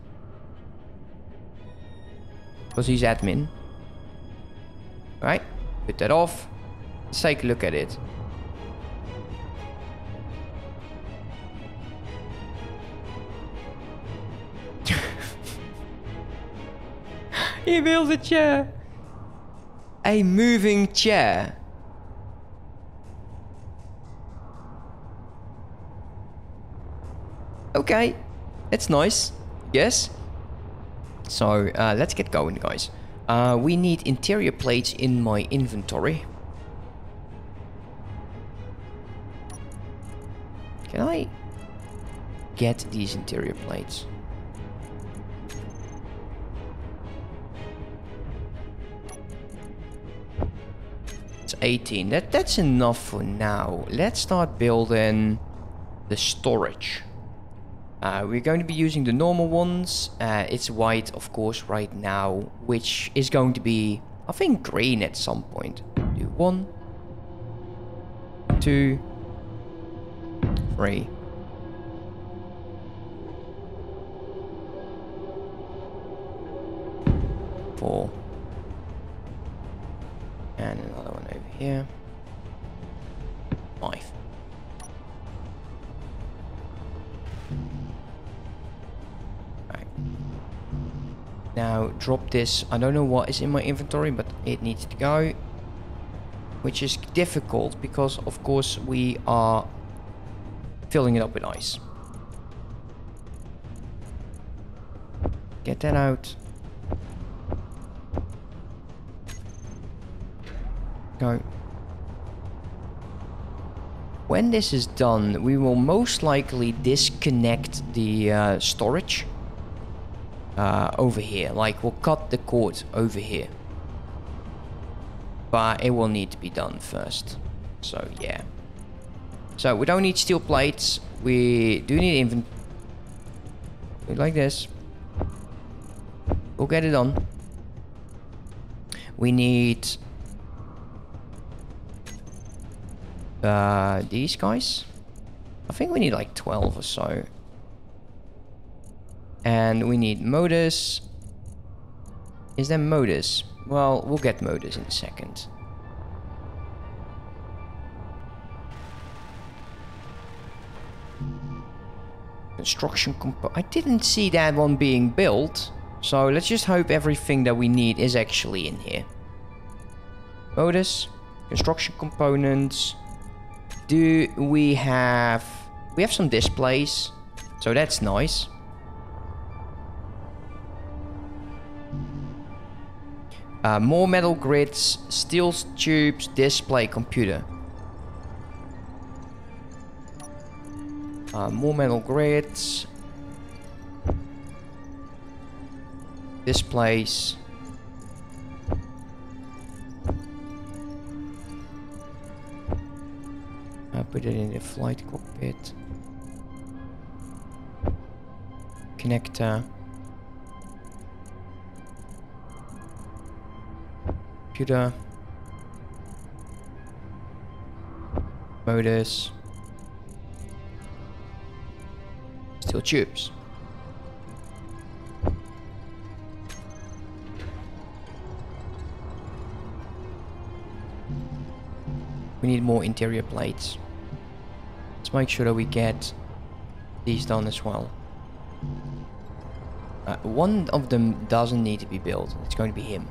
Because he's admin. Right? Put that off. Let's take a look at it. he built a chair. A moving chair. Okay. That's nice. Yes. So, uh, let's get going, guys. Uh, we need interior plates in my inventory. Can I get these interior plates? It's 18. That That's enough for now. Let's start building the storage. Uh, we're going to be using the normal ones. Uh, it's white, of course, right now, which is going to be, I think, green at some point. Do one, two, three. Four. And another one over here. Five. Now drop this. I don't know what is in my inventory, but it needs to go. Which is difficult because of course we are filling it up with ice. Get that out. Go. When this is done, we will most likely disconnect the uh, storage uh, over here. Like, we'll cut the cord over here. But it will need to be done first. So, yeah. So, we don't need steel plates. We do need invent... Like this. We'll get it on. We need uh, these guys. I think we need like 12 or so. And we need modus. Is there modus? Well, we'll get modus in a second. Construction compo- I didn't see that one being built. So let's just hope everything that we need is actually in here. Modus, construction components, do we have... We have some displays. So that's nice. Uh, more metal grids, steel tubes, display, computer. Uh, more metal grids. Displays. I put it in the flight cockpit. Connector. Computer. Motors. Steel tubes. We need more interior plates. Let's make sure that we get these done as well. Uh, one of them doesn't need to be built. It's going to be him.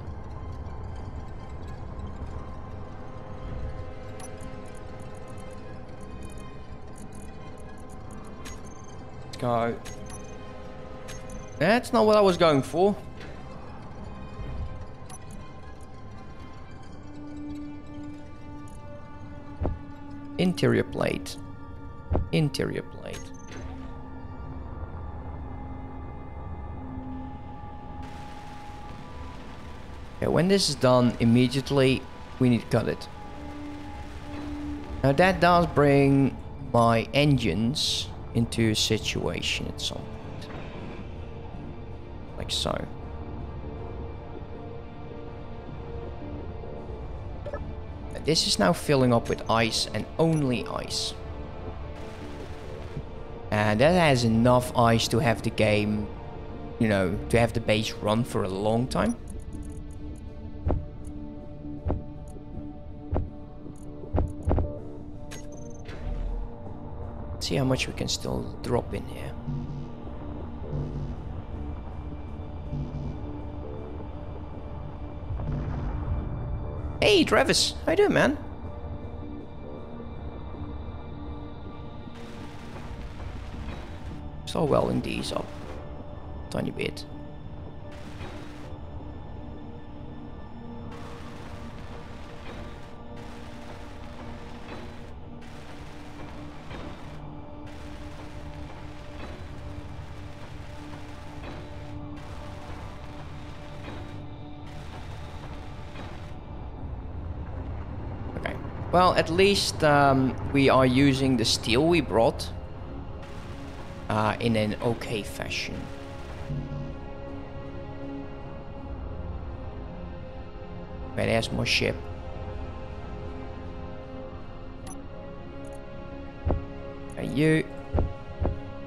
Go. That's not what I was going for. Interior plate. Interior plate. Okay, when this is done, immediately we need to cut it. Now that does bring my engines into a situation at some point. Like so. This is now filling up with ice and only ice. And that has enough ice to have the game, you know, to have the base run for a long time. See how much we can still drop in here. Hey, Travis. How do you doing, man? So welding these up. Tiny bit. Well, at least um, we are using the steel we brought uh, in an okay fashion. Wait, there's more ship. And you.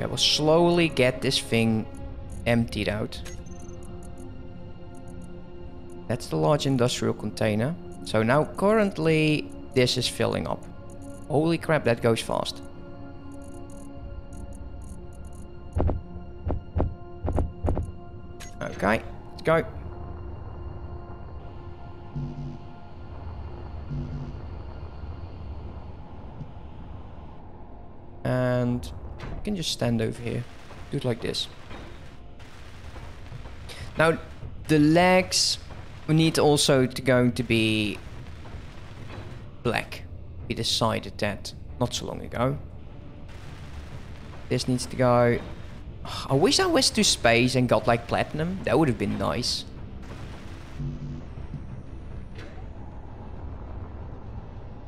I will slowly get this thing emptied out. That's the large industrial container. So now currently this is filling up. Holy crap, that goes fast. Okay, let's go. And you can just stand over here. Do it like this. Now, the legs need also to going to be black. We decided that not so long ago. This needs to go... I wish I was to space and got like platinum. That would have been nice.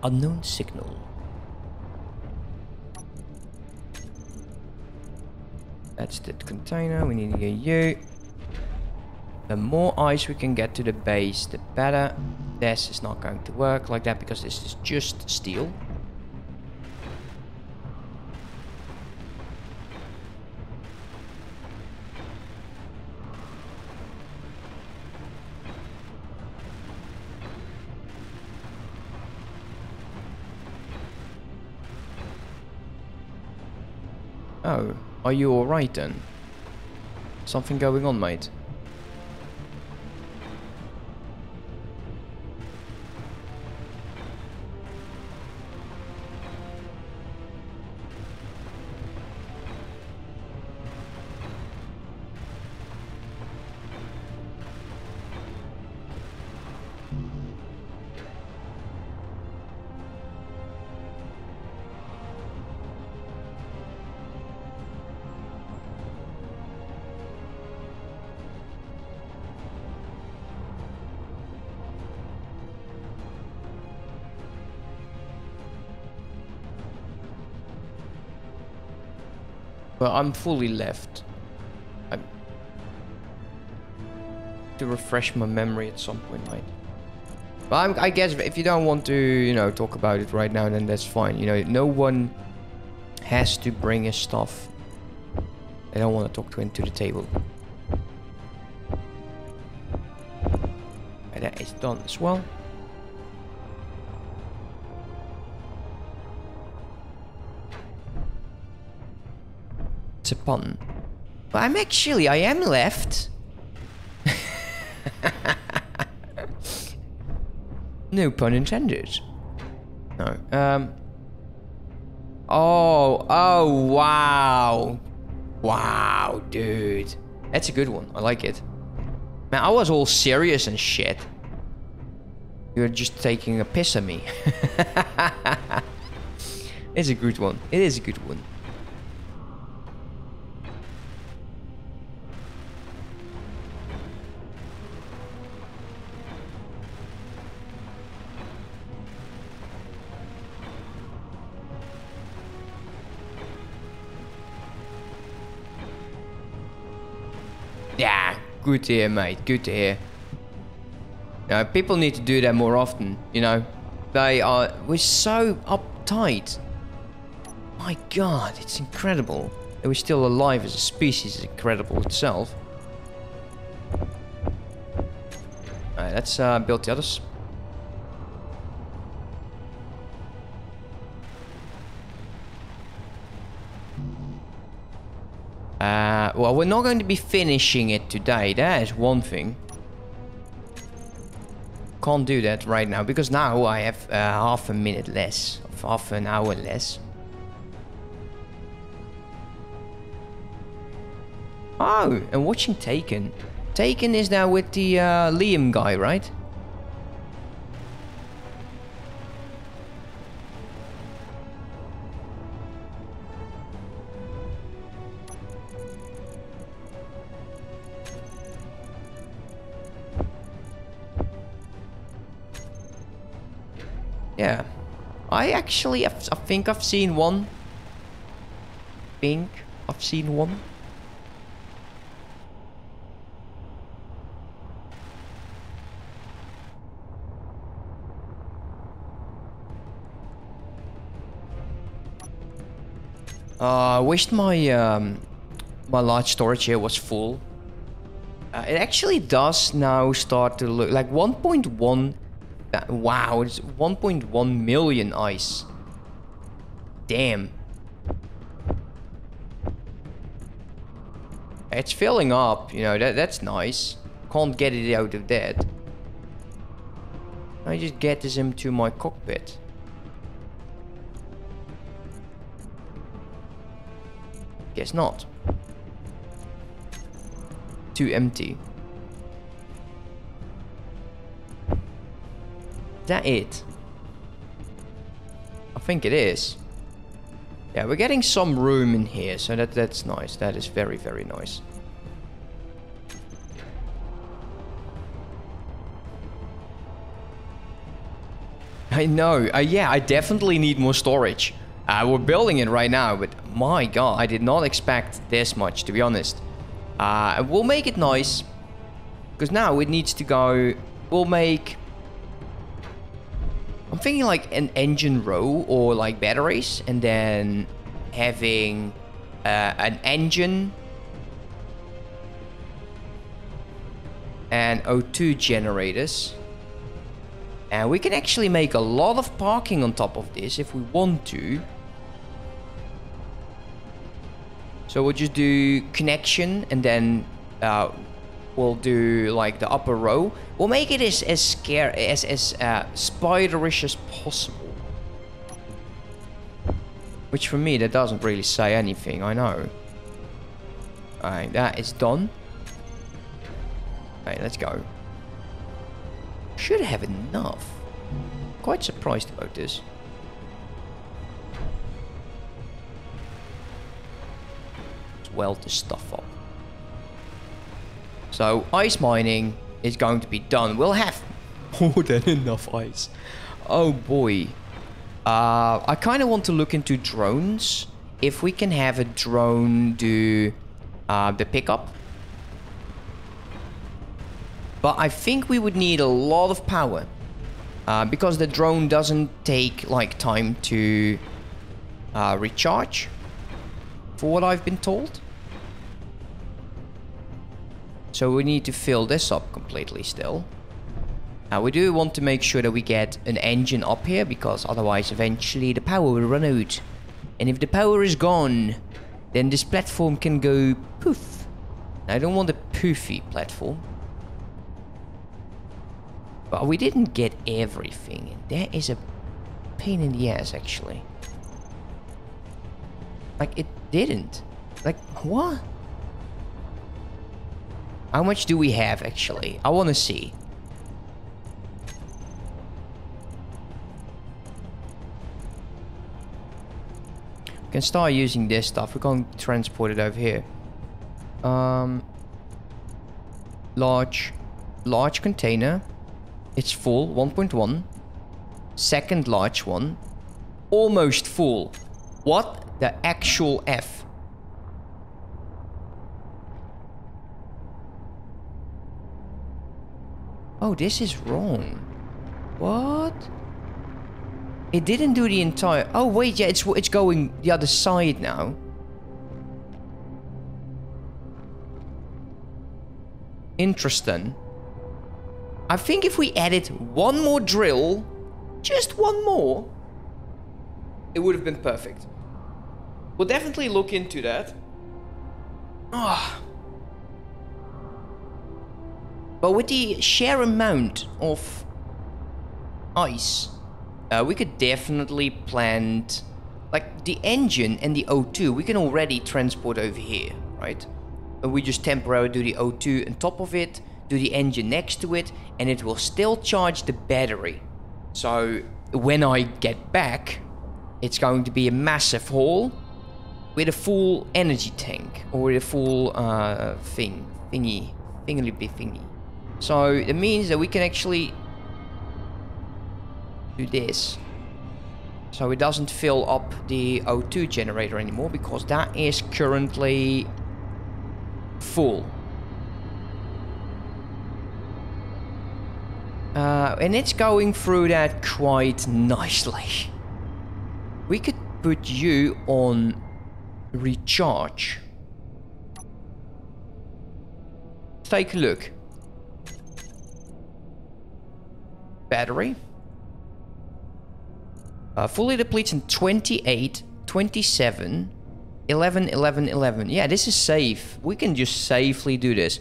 Unknown signal. That's the container. We need to get you. The more ice we can get to the base, the better. This is not going to work like that because this is just steel. Oh, are you alright then? Something going on, mate? I'm fully left. I'm to refresh my memory at some point, right? But I'm, I guess if you don't want to, you know, talk about it right now, then that's fine. You know, no one has to bring his stuff. I don't want to talk to him to the table. And that is done as well. Pun. But I'm actually, I am left. no pun intended. No. Um. Oh, oh, wow. Wow, dude. That's a good one. I like it. Man, I was all serious and shit. You're just taking a piss at me. it's a good one. It is a good one. Good to hear, mate. Good to hear. You know, people need to do that more often, you know. They are... We're so uptight. My god, it's incredible. That we're still alive as a species is incredible itself. Alright, let's uh, build the others. Well, we're not going to be finishing it today. That is one thing. Can't do that right now because now I have uh, half a minute less, half an hour less. Oh, and watching Taken. Taken is now with the uh, Liam guy, right? I actually, I've, I think I've seen one. Think I've seen one. Uh, I wished my um, my large storage here was full. Uh, it actually does now start to look like 1.1. uh, Wow, it's 1.1 million ice. Damn. It's filling up, you know, that that's nice. Can't get it out of that. I just get this into my cockpit. Guess not. Too empty. That it? I think it is. Yeah, we're getting some room in here, so that that's nice. That is very, very nice. I know. Uh, yeah, I definitely need more storage. Uh, we're building it right now, but my god, I did not expect this much, to be honest. Uh, we'll make it nice. Because now it needs to go... We'll make... I'm thinking like an engine row or like batteries. And then having uh, an engine. And O2 generators. And we can actually make a lot of parking on top of this if we want to. So we'll just do connection and then uh, we'll do like the upper row. We'll make it as as scare as as uh, spiderish as possible. Which for me that doesn't really say anything. I know. Alright, that is done. Alright, let's go. Should have enough. Quite surprised about this. Weld this stuff up. So, ice mining is going to be done. We'll have more than enough ice. Oh boy. Uh, I kind of want to look into drones. If we can have a drone do uh, the pickup. But I think we would need a lot of power. Uh, because the drone doesn't take like time to uh, recharge. For what I've been told. So we need to fill this up completely still. Now we do want to make sure that we get an engine up here because otherwise eventually the power will run out. And if the power is gone, then this platform can go poof. I don't want a poofy platform. But we didn't get everything. And that is a pain in the ass actually. Like it didn't. Like what? How much do we have actually? I want to see. We can start using this stuff. We can transport it over here. Um, large, large container. It's full, 1.1. Second large one. Almost full. What the actual F? Oh, this is wrong. What? It didn't do the entire... Oh, wait, yeah, it's, it's going the other side now. Interesting. I think if we added one more drill, just one more, it would have been perfect. We'll definitely look into that. Ah. But with the sheer amount of ice, uh, we could definitely plant... Like, the engine and the O2, we can already transport over here, right? And we just temporarily do the O2 on top of it, do the engine next to it, and it will still charge the battery. So, when I get back, it's going to be a massive haul with a full energy tank, or with a full uh, thing, thingy, thingy thingy. So, it means that we can actually do this. So it doesn't fill up the O2 generator anymore because that is currently full. Uh, and it's going through that quite nicely. We could put you on recharge. Take a look. Battery. Uh, fully depletes in 28, 27, 11, 11, 11. Yeah, this is safe. We can just safely do this.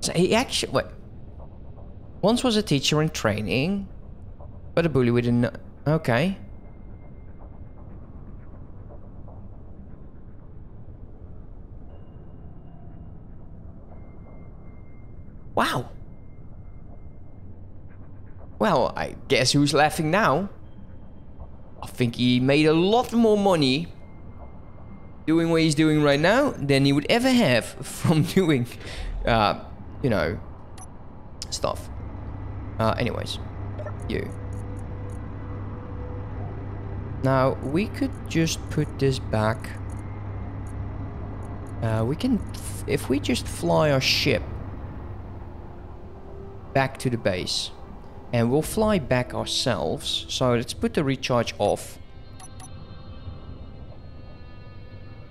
So he actually... What? Once was a teacher in training, but a bully we didn't... Okay. Wow. Well, I guess who's laughing now? I think he made a lot more money doing what he's doing right now than he would ever have from doing, uh, you know, stuff. Uh, anyways, you. Now, we could just put this back. Uh, we can, if we just fly our ship back to the base. And we'll fly back ourselves. So let's put the recharge off.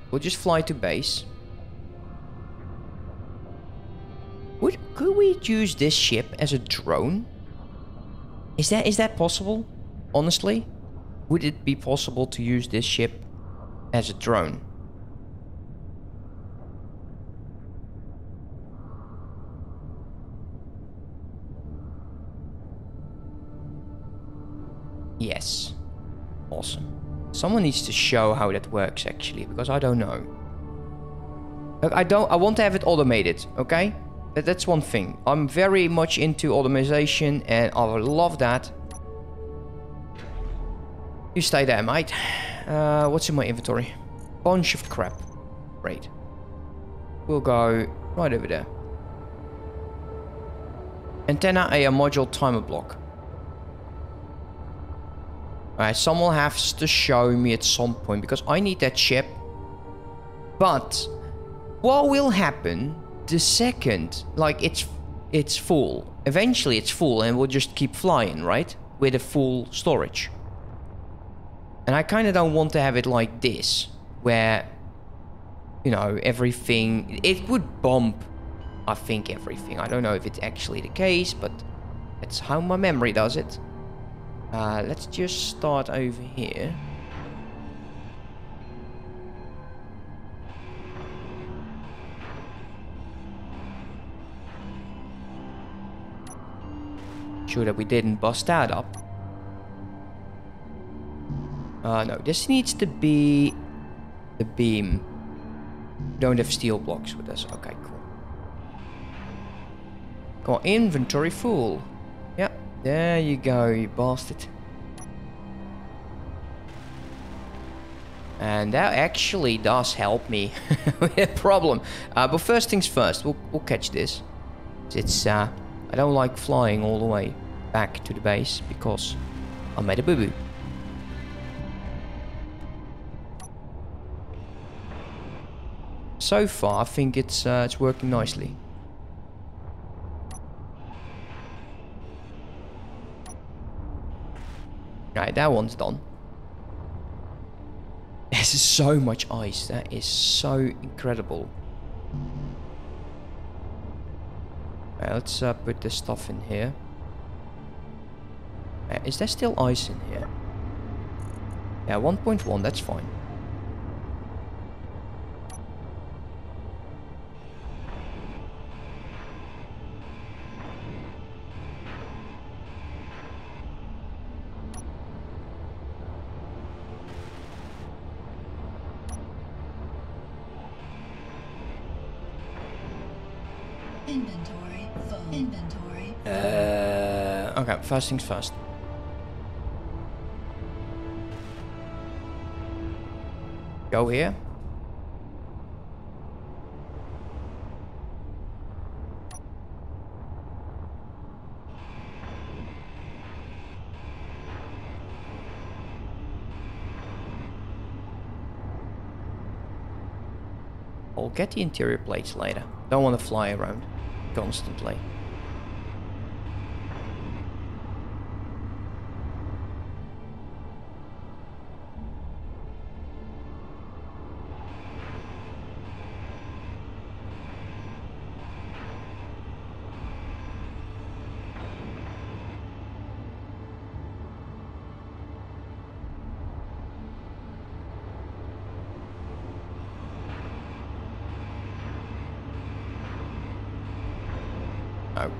We'll just fly to base. Would, could we use this ship as a drone? Is that is that possible? Honestly? Would it be possible to use this ship as a drone? Yes. Awesome. Someone needs to show how that works actually, because I don't know. Look, I don't I want to have it automated, okay? That, that's one thing. I'm very much into automation and I love that. You stay there, mate. Uh, what's in my inventory? Bunch of crap. Great. We'll go right over there. Antenna A, a module timer block. Alright, someone has to show me at some point because I need that ship. But what will happen the second like it's it's full? Eventually it's full and we'll just keep flying, right? With a full storage. And I kind of don't want to have it like this where you know, everything it would bump I think everything. I don't know if it's actually the case, but that's how my memory does it. Uh, let's just start over here. Sure that we didn't bust that up. Uh, no, this needs to be the beam. Don't have steel blocks with us. Okay, cool. Got inventory full. Yep, there you go, you bastard. And that actually does help me with a problem. Uh, but first things first, we'll, we'll catch this. It's, uh, I don't like flying all the way back to the base because I made a boo-boo. So far, I think it's, uh, it's working nicely. Right, that one's done. There's so much ice. That is so incredible. Right, let's uh, put this stuff in here. Uh, is there still ice in here? Yeah, 1.1, that's fine. Okay, first things first. Go here. I'll get the interior plates later. Don't want to fly around constantly.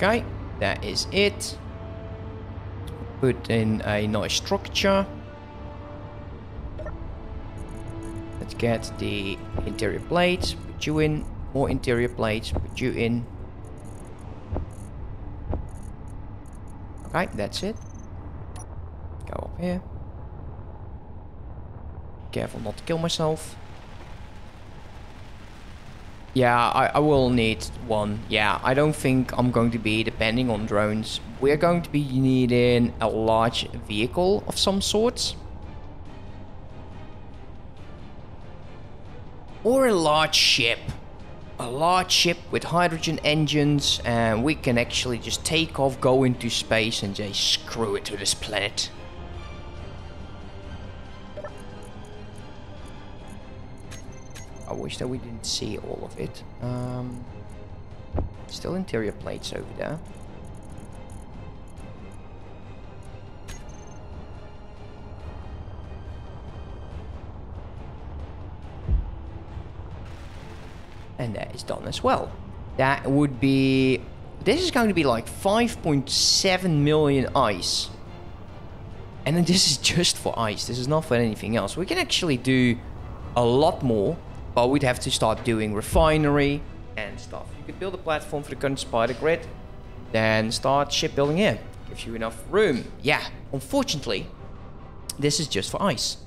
Okay, that is it. Put in a nice structure. Let's get the interior plates, put you in, more interior plates, put you in. Okay, that's it. Go up here. Careful not to kill myself. Yeah, I, I will need one. Yeah, I don't think I'm going to be depending on drones. We're going to be needing a large vehicle of some sorts. Or a large ship. A large ship with hydrogen engines and we can actually just take off, go into space and just screw it to this planet. I wish that we didn't see all of it. Um, still interior plates over there. And that is done as well. That would be... This is going to be like 5.7 million ice. And then this is just for ice. This is not for anything else. We can actually do a lot more but we'd have to start doing refinery and stuff. You could build a platform for the current spider grid, then start shipbuilding here. Gives you enough room. Yeah, unfortunately, this is just for ice.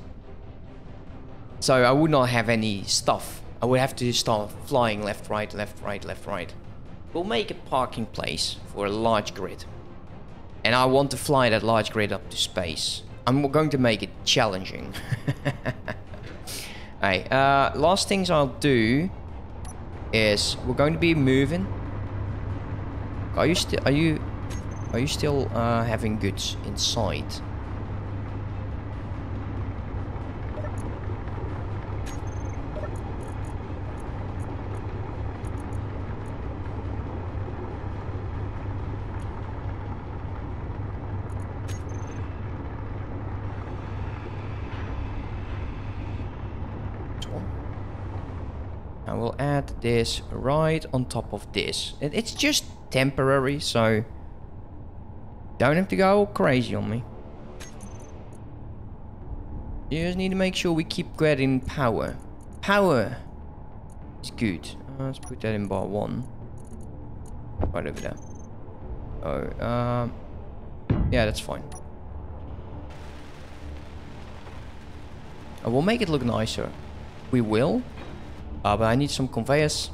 So I would not have any stuff. I would have to start flying left, right, left, right, left, right. We'll make a parking place for a large grid. And I want to fly that large grid up to space. I'm going to make it challenging. Hey, uh, last things I'll do is we're going to be moving. Are you still are you are you still uh, having goods inside? I will add this right on top of this. It's just temporary, so don't have to go crazy on me. You just need to make sure we keep getting power. Power is good. Uh, let's put that in bar one. Right over there. Oh, um, yeah, that's fine. I will make it look nicer. We will, uh, but I need some conveyors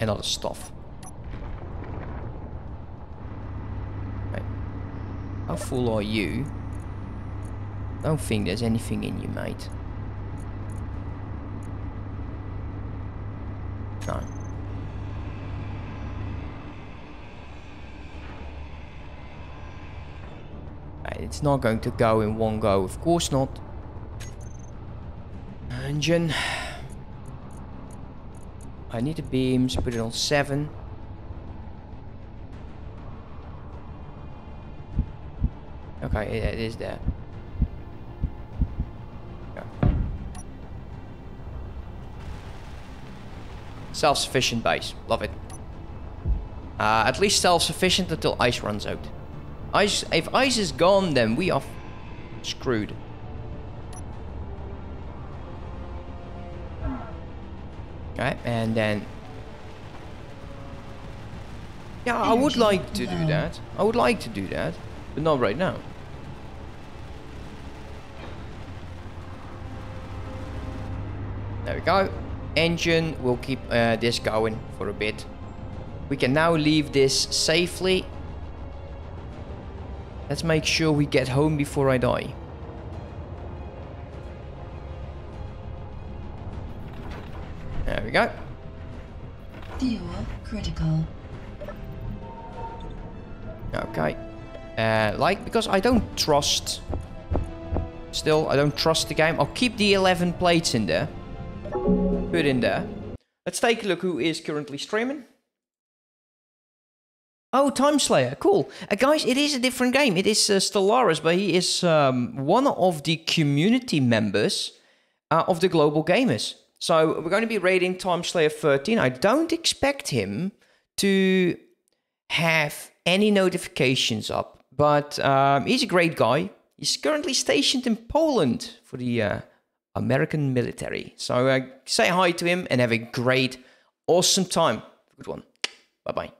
and other stuff. Right. How full are you? Don't think there's anything in you, mate. No. Right, it's not going to go in one go, of course not. Engine. I need the beams, put it on 7. Okay, it, is there. Yeah. Self-sufficient base. Love it. Uh, at least self-sufficient until ice runs out. Ice, if ice is gone, then we are screwed. Okay, and then... Yeah, I would like to do that. I would like to do that, but not right now. There we go. Engine will keep uh, this going for a bit. We can now leave this safely. Let's make sure we get home before I die. There we go. Fuel critical. Okay. Uh, like, because I don't trust... Still, I don't trust the game. I'll keep the 11 plates in there. Put in there. Let's take a look who is currently streaming. Oh, Time Slayer, cool. Uh, guys, it is a different game. It is uh, Stellaris, but he is um, one of the community members uh, of the Global Gamers. So we're going to be raiding Time Slayer 13. I don't expect him to have any notifications up, but um, he's a great guy. He's currently stationed in Poland for the uh, American military. So uh, say hi to him and have a great, awesome time. Good one. Bye bye.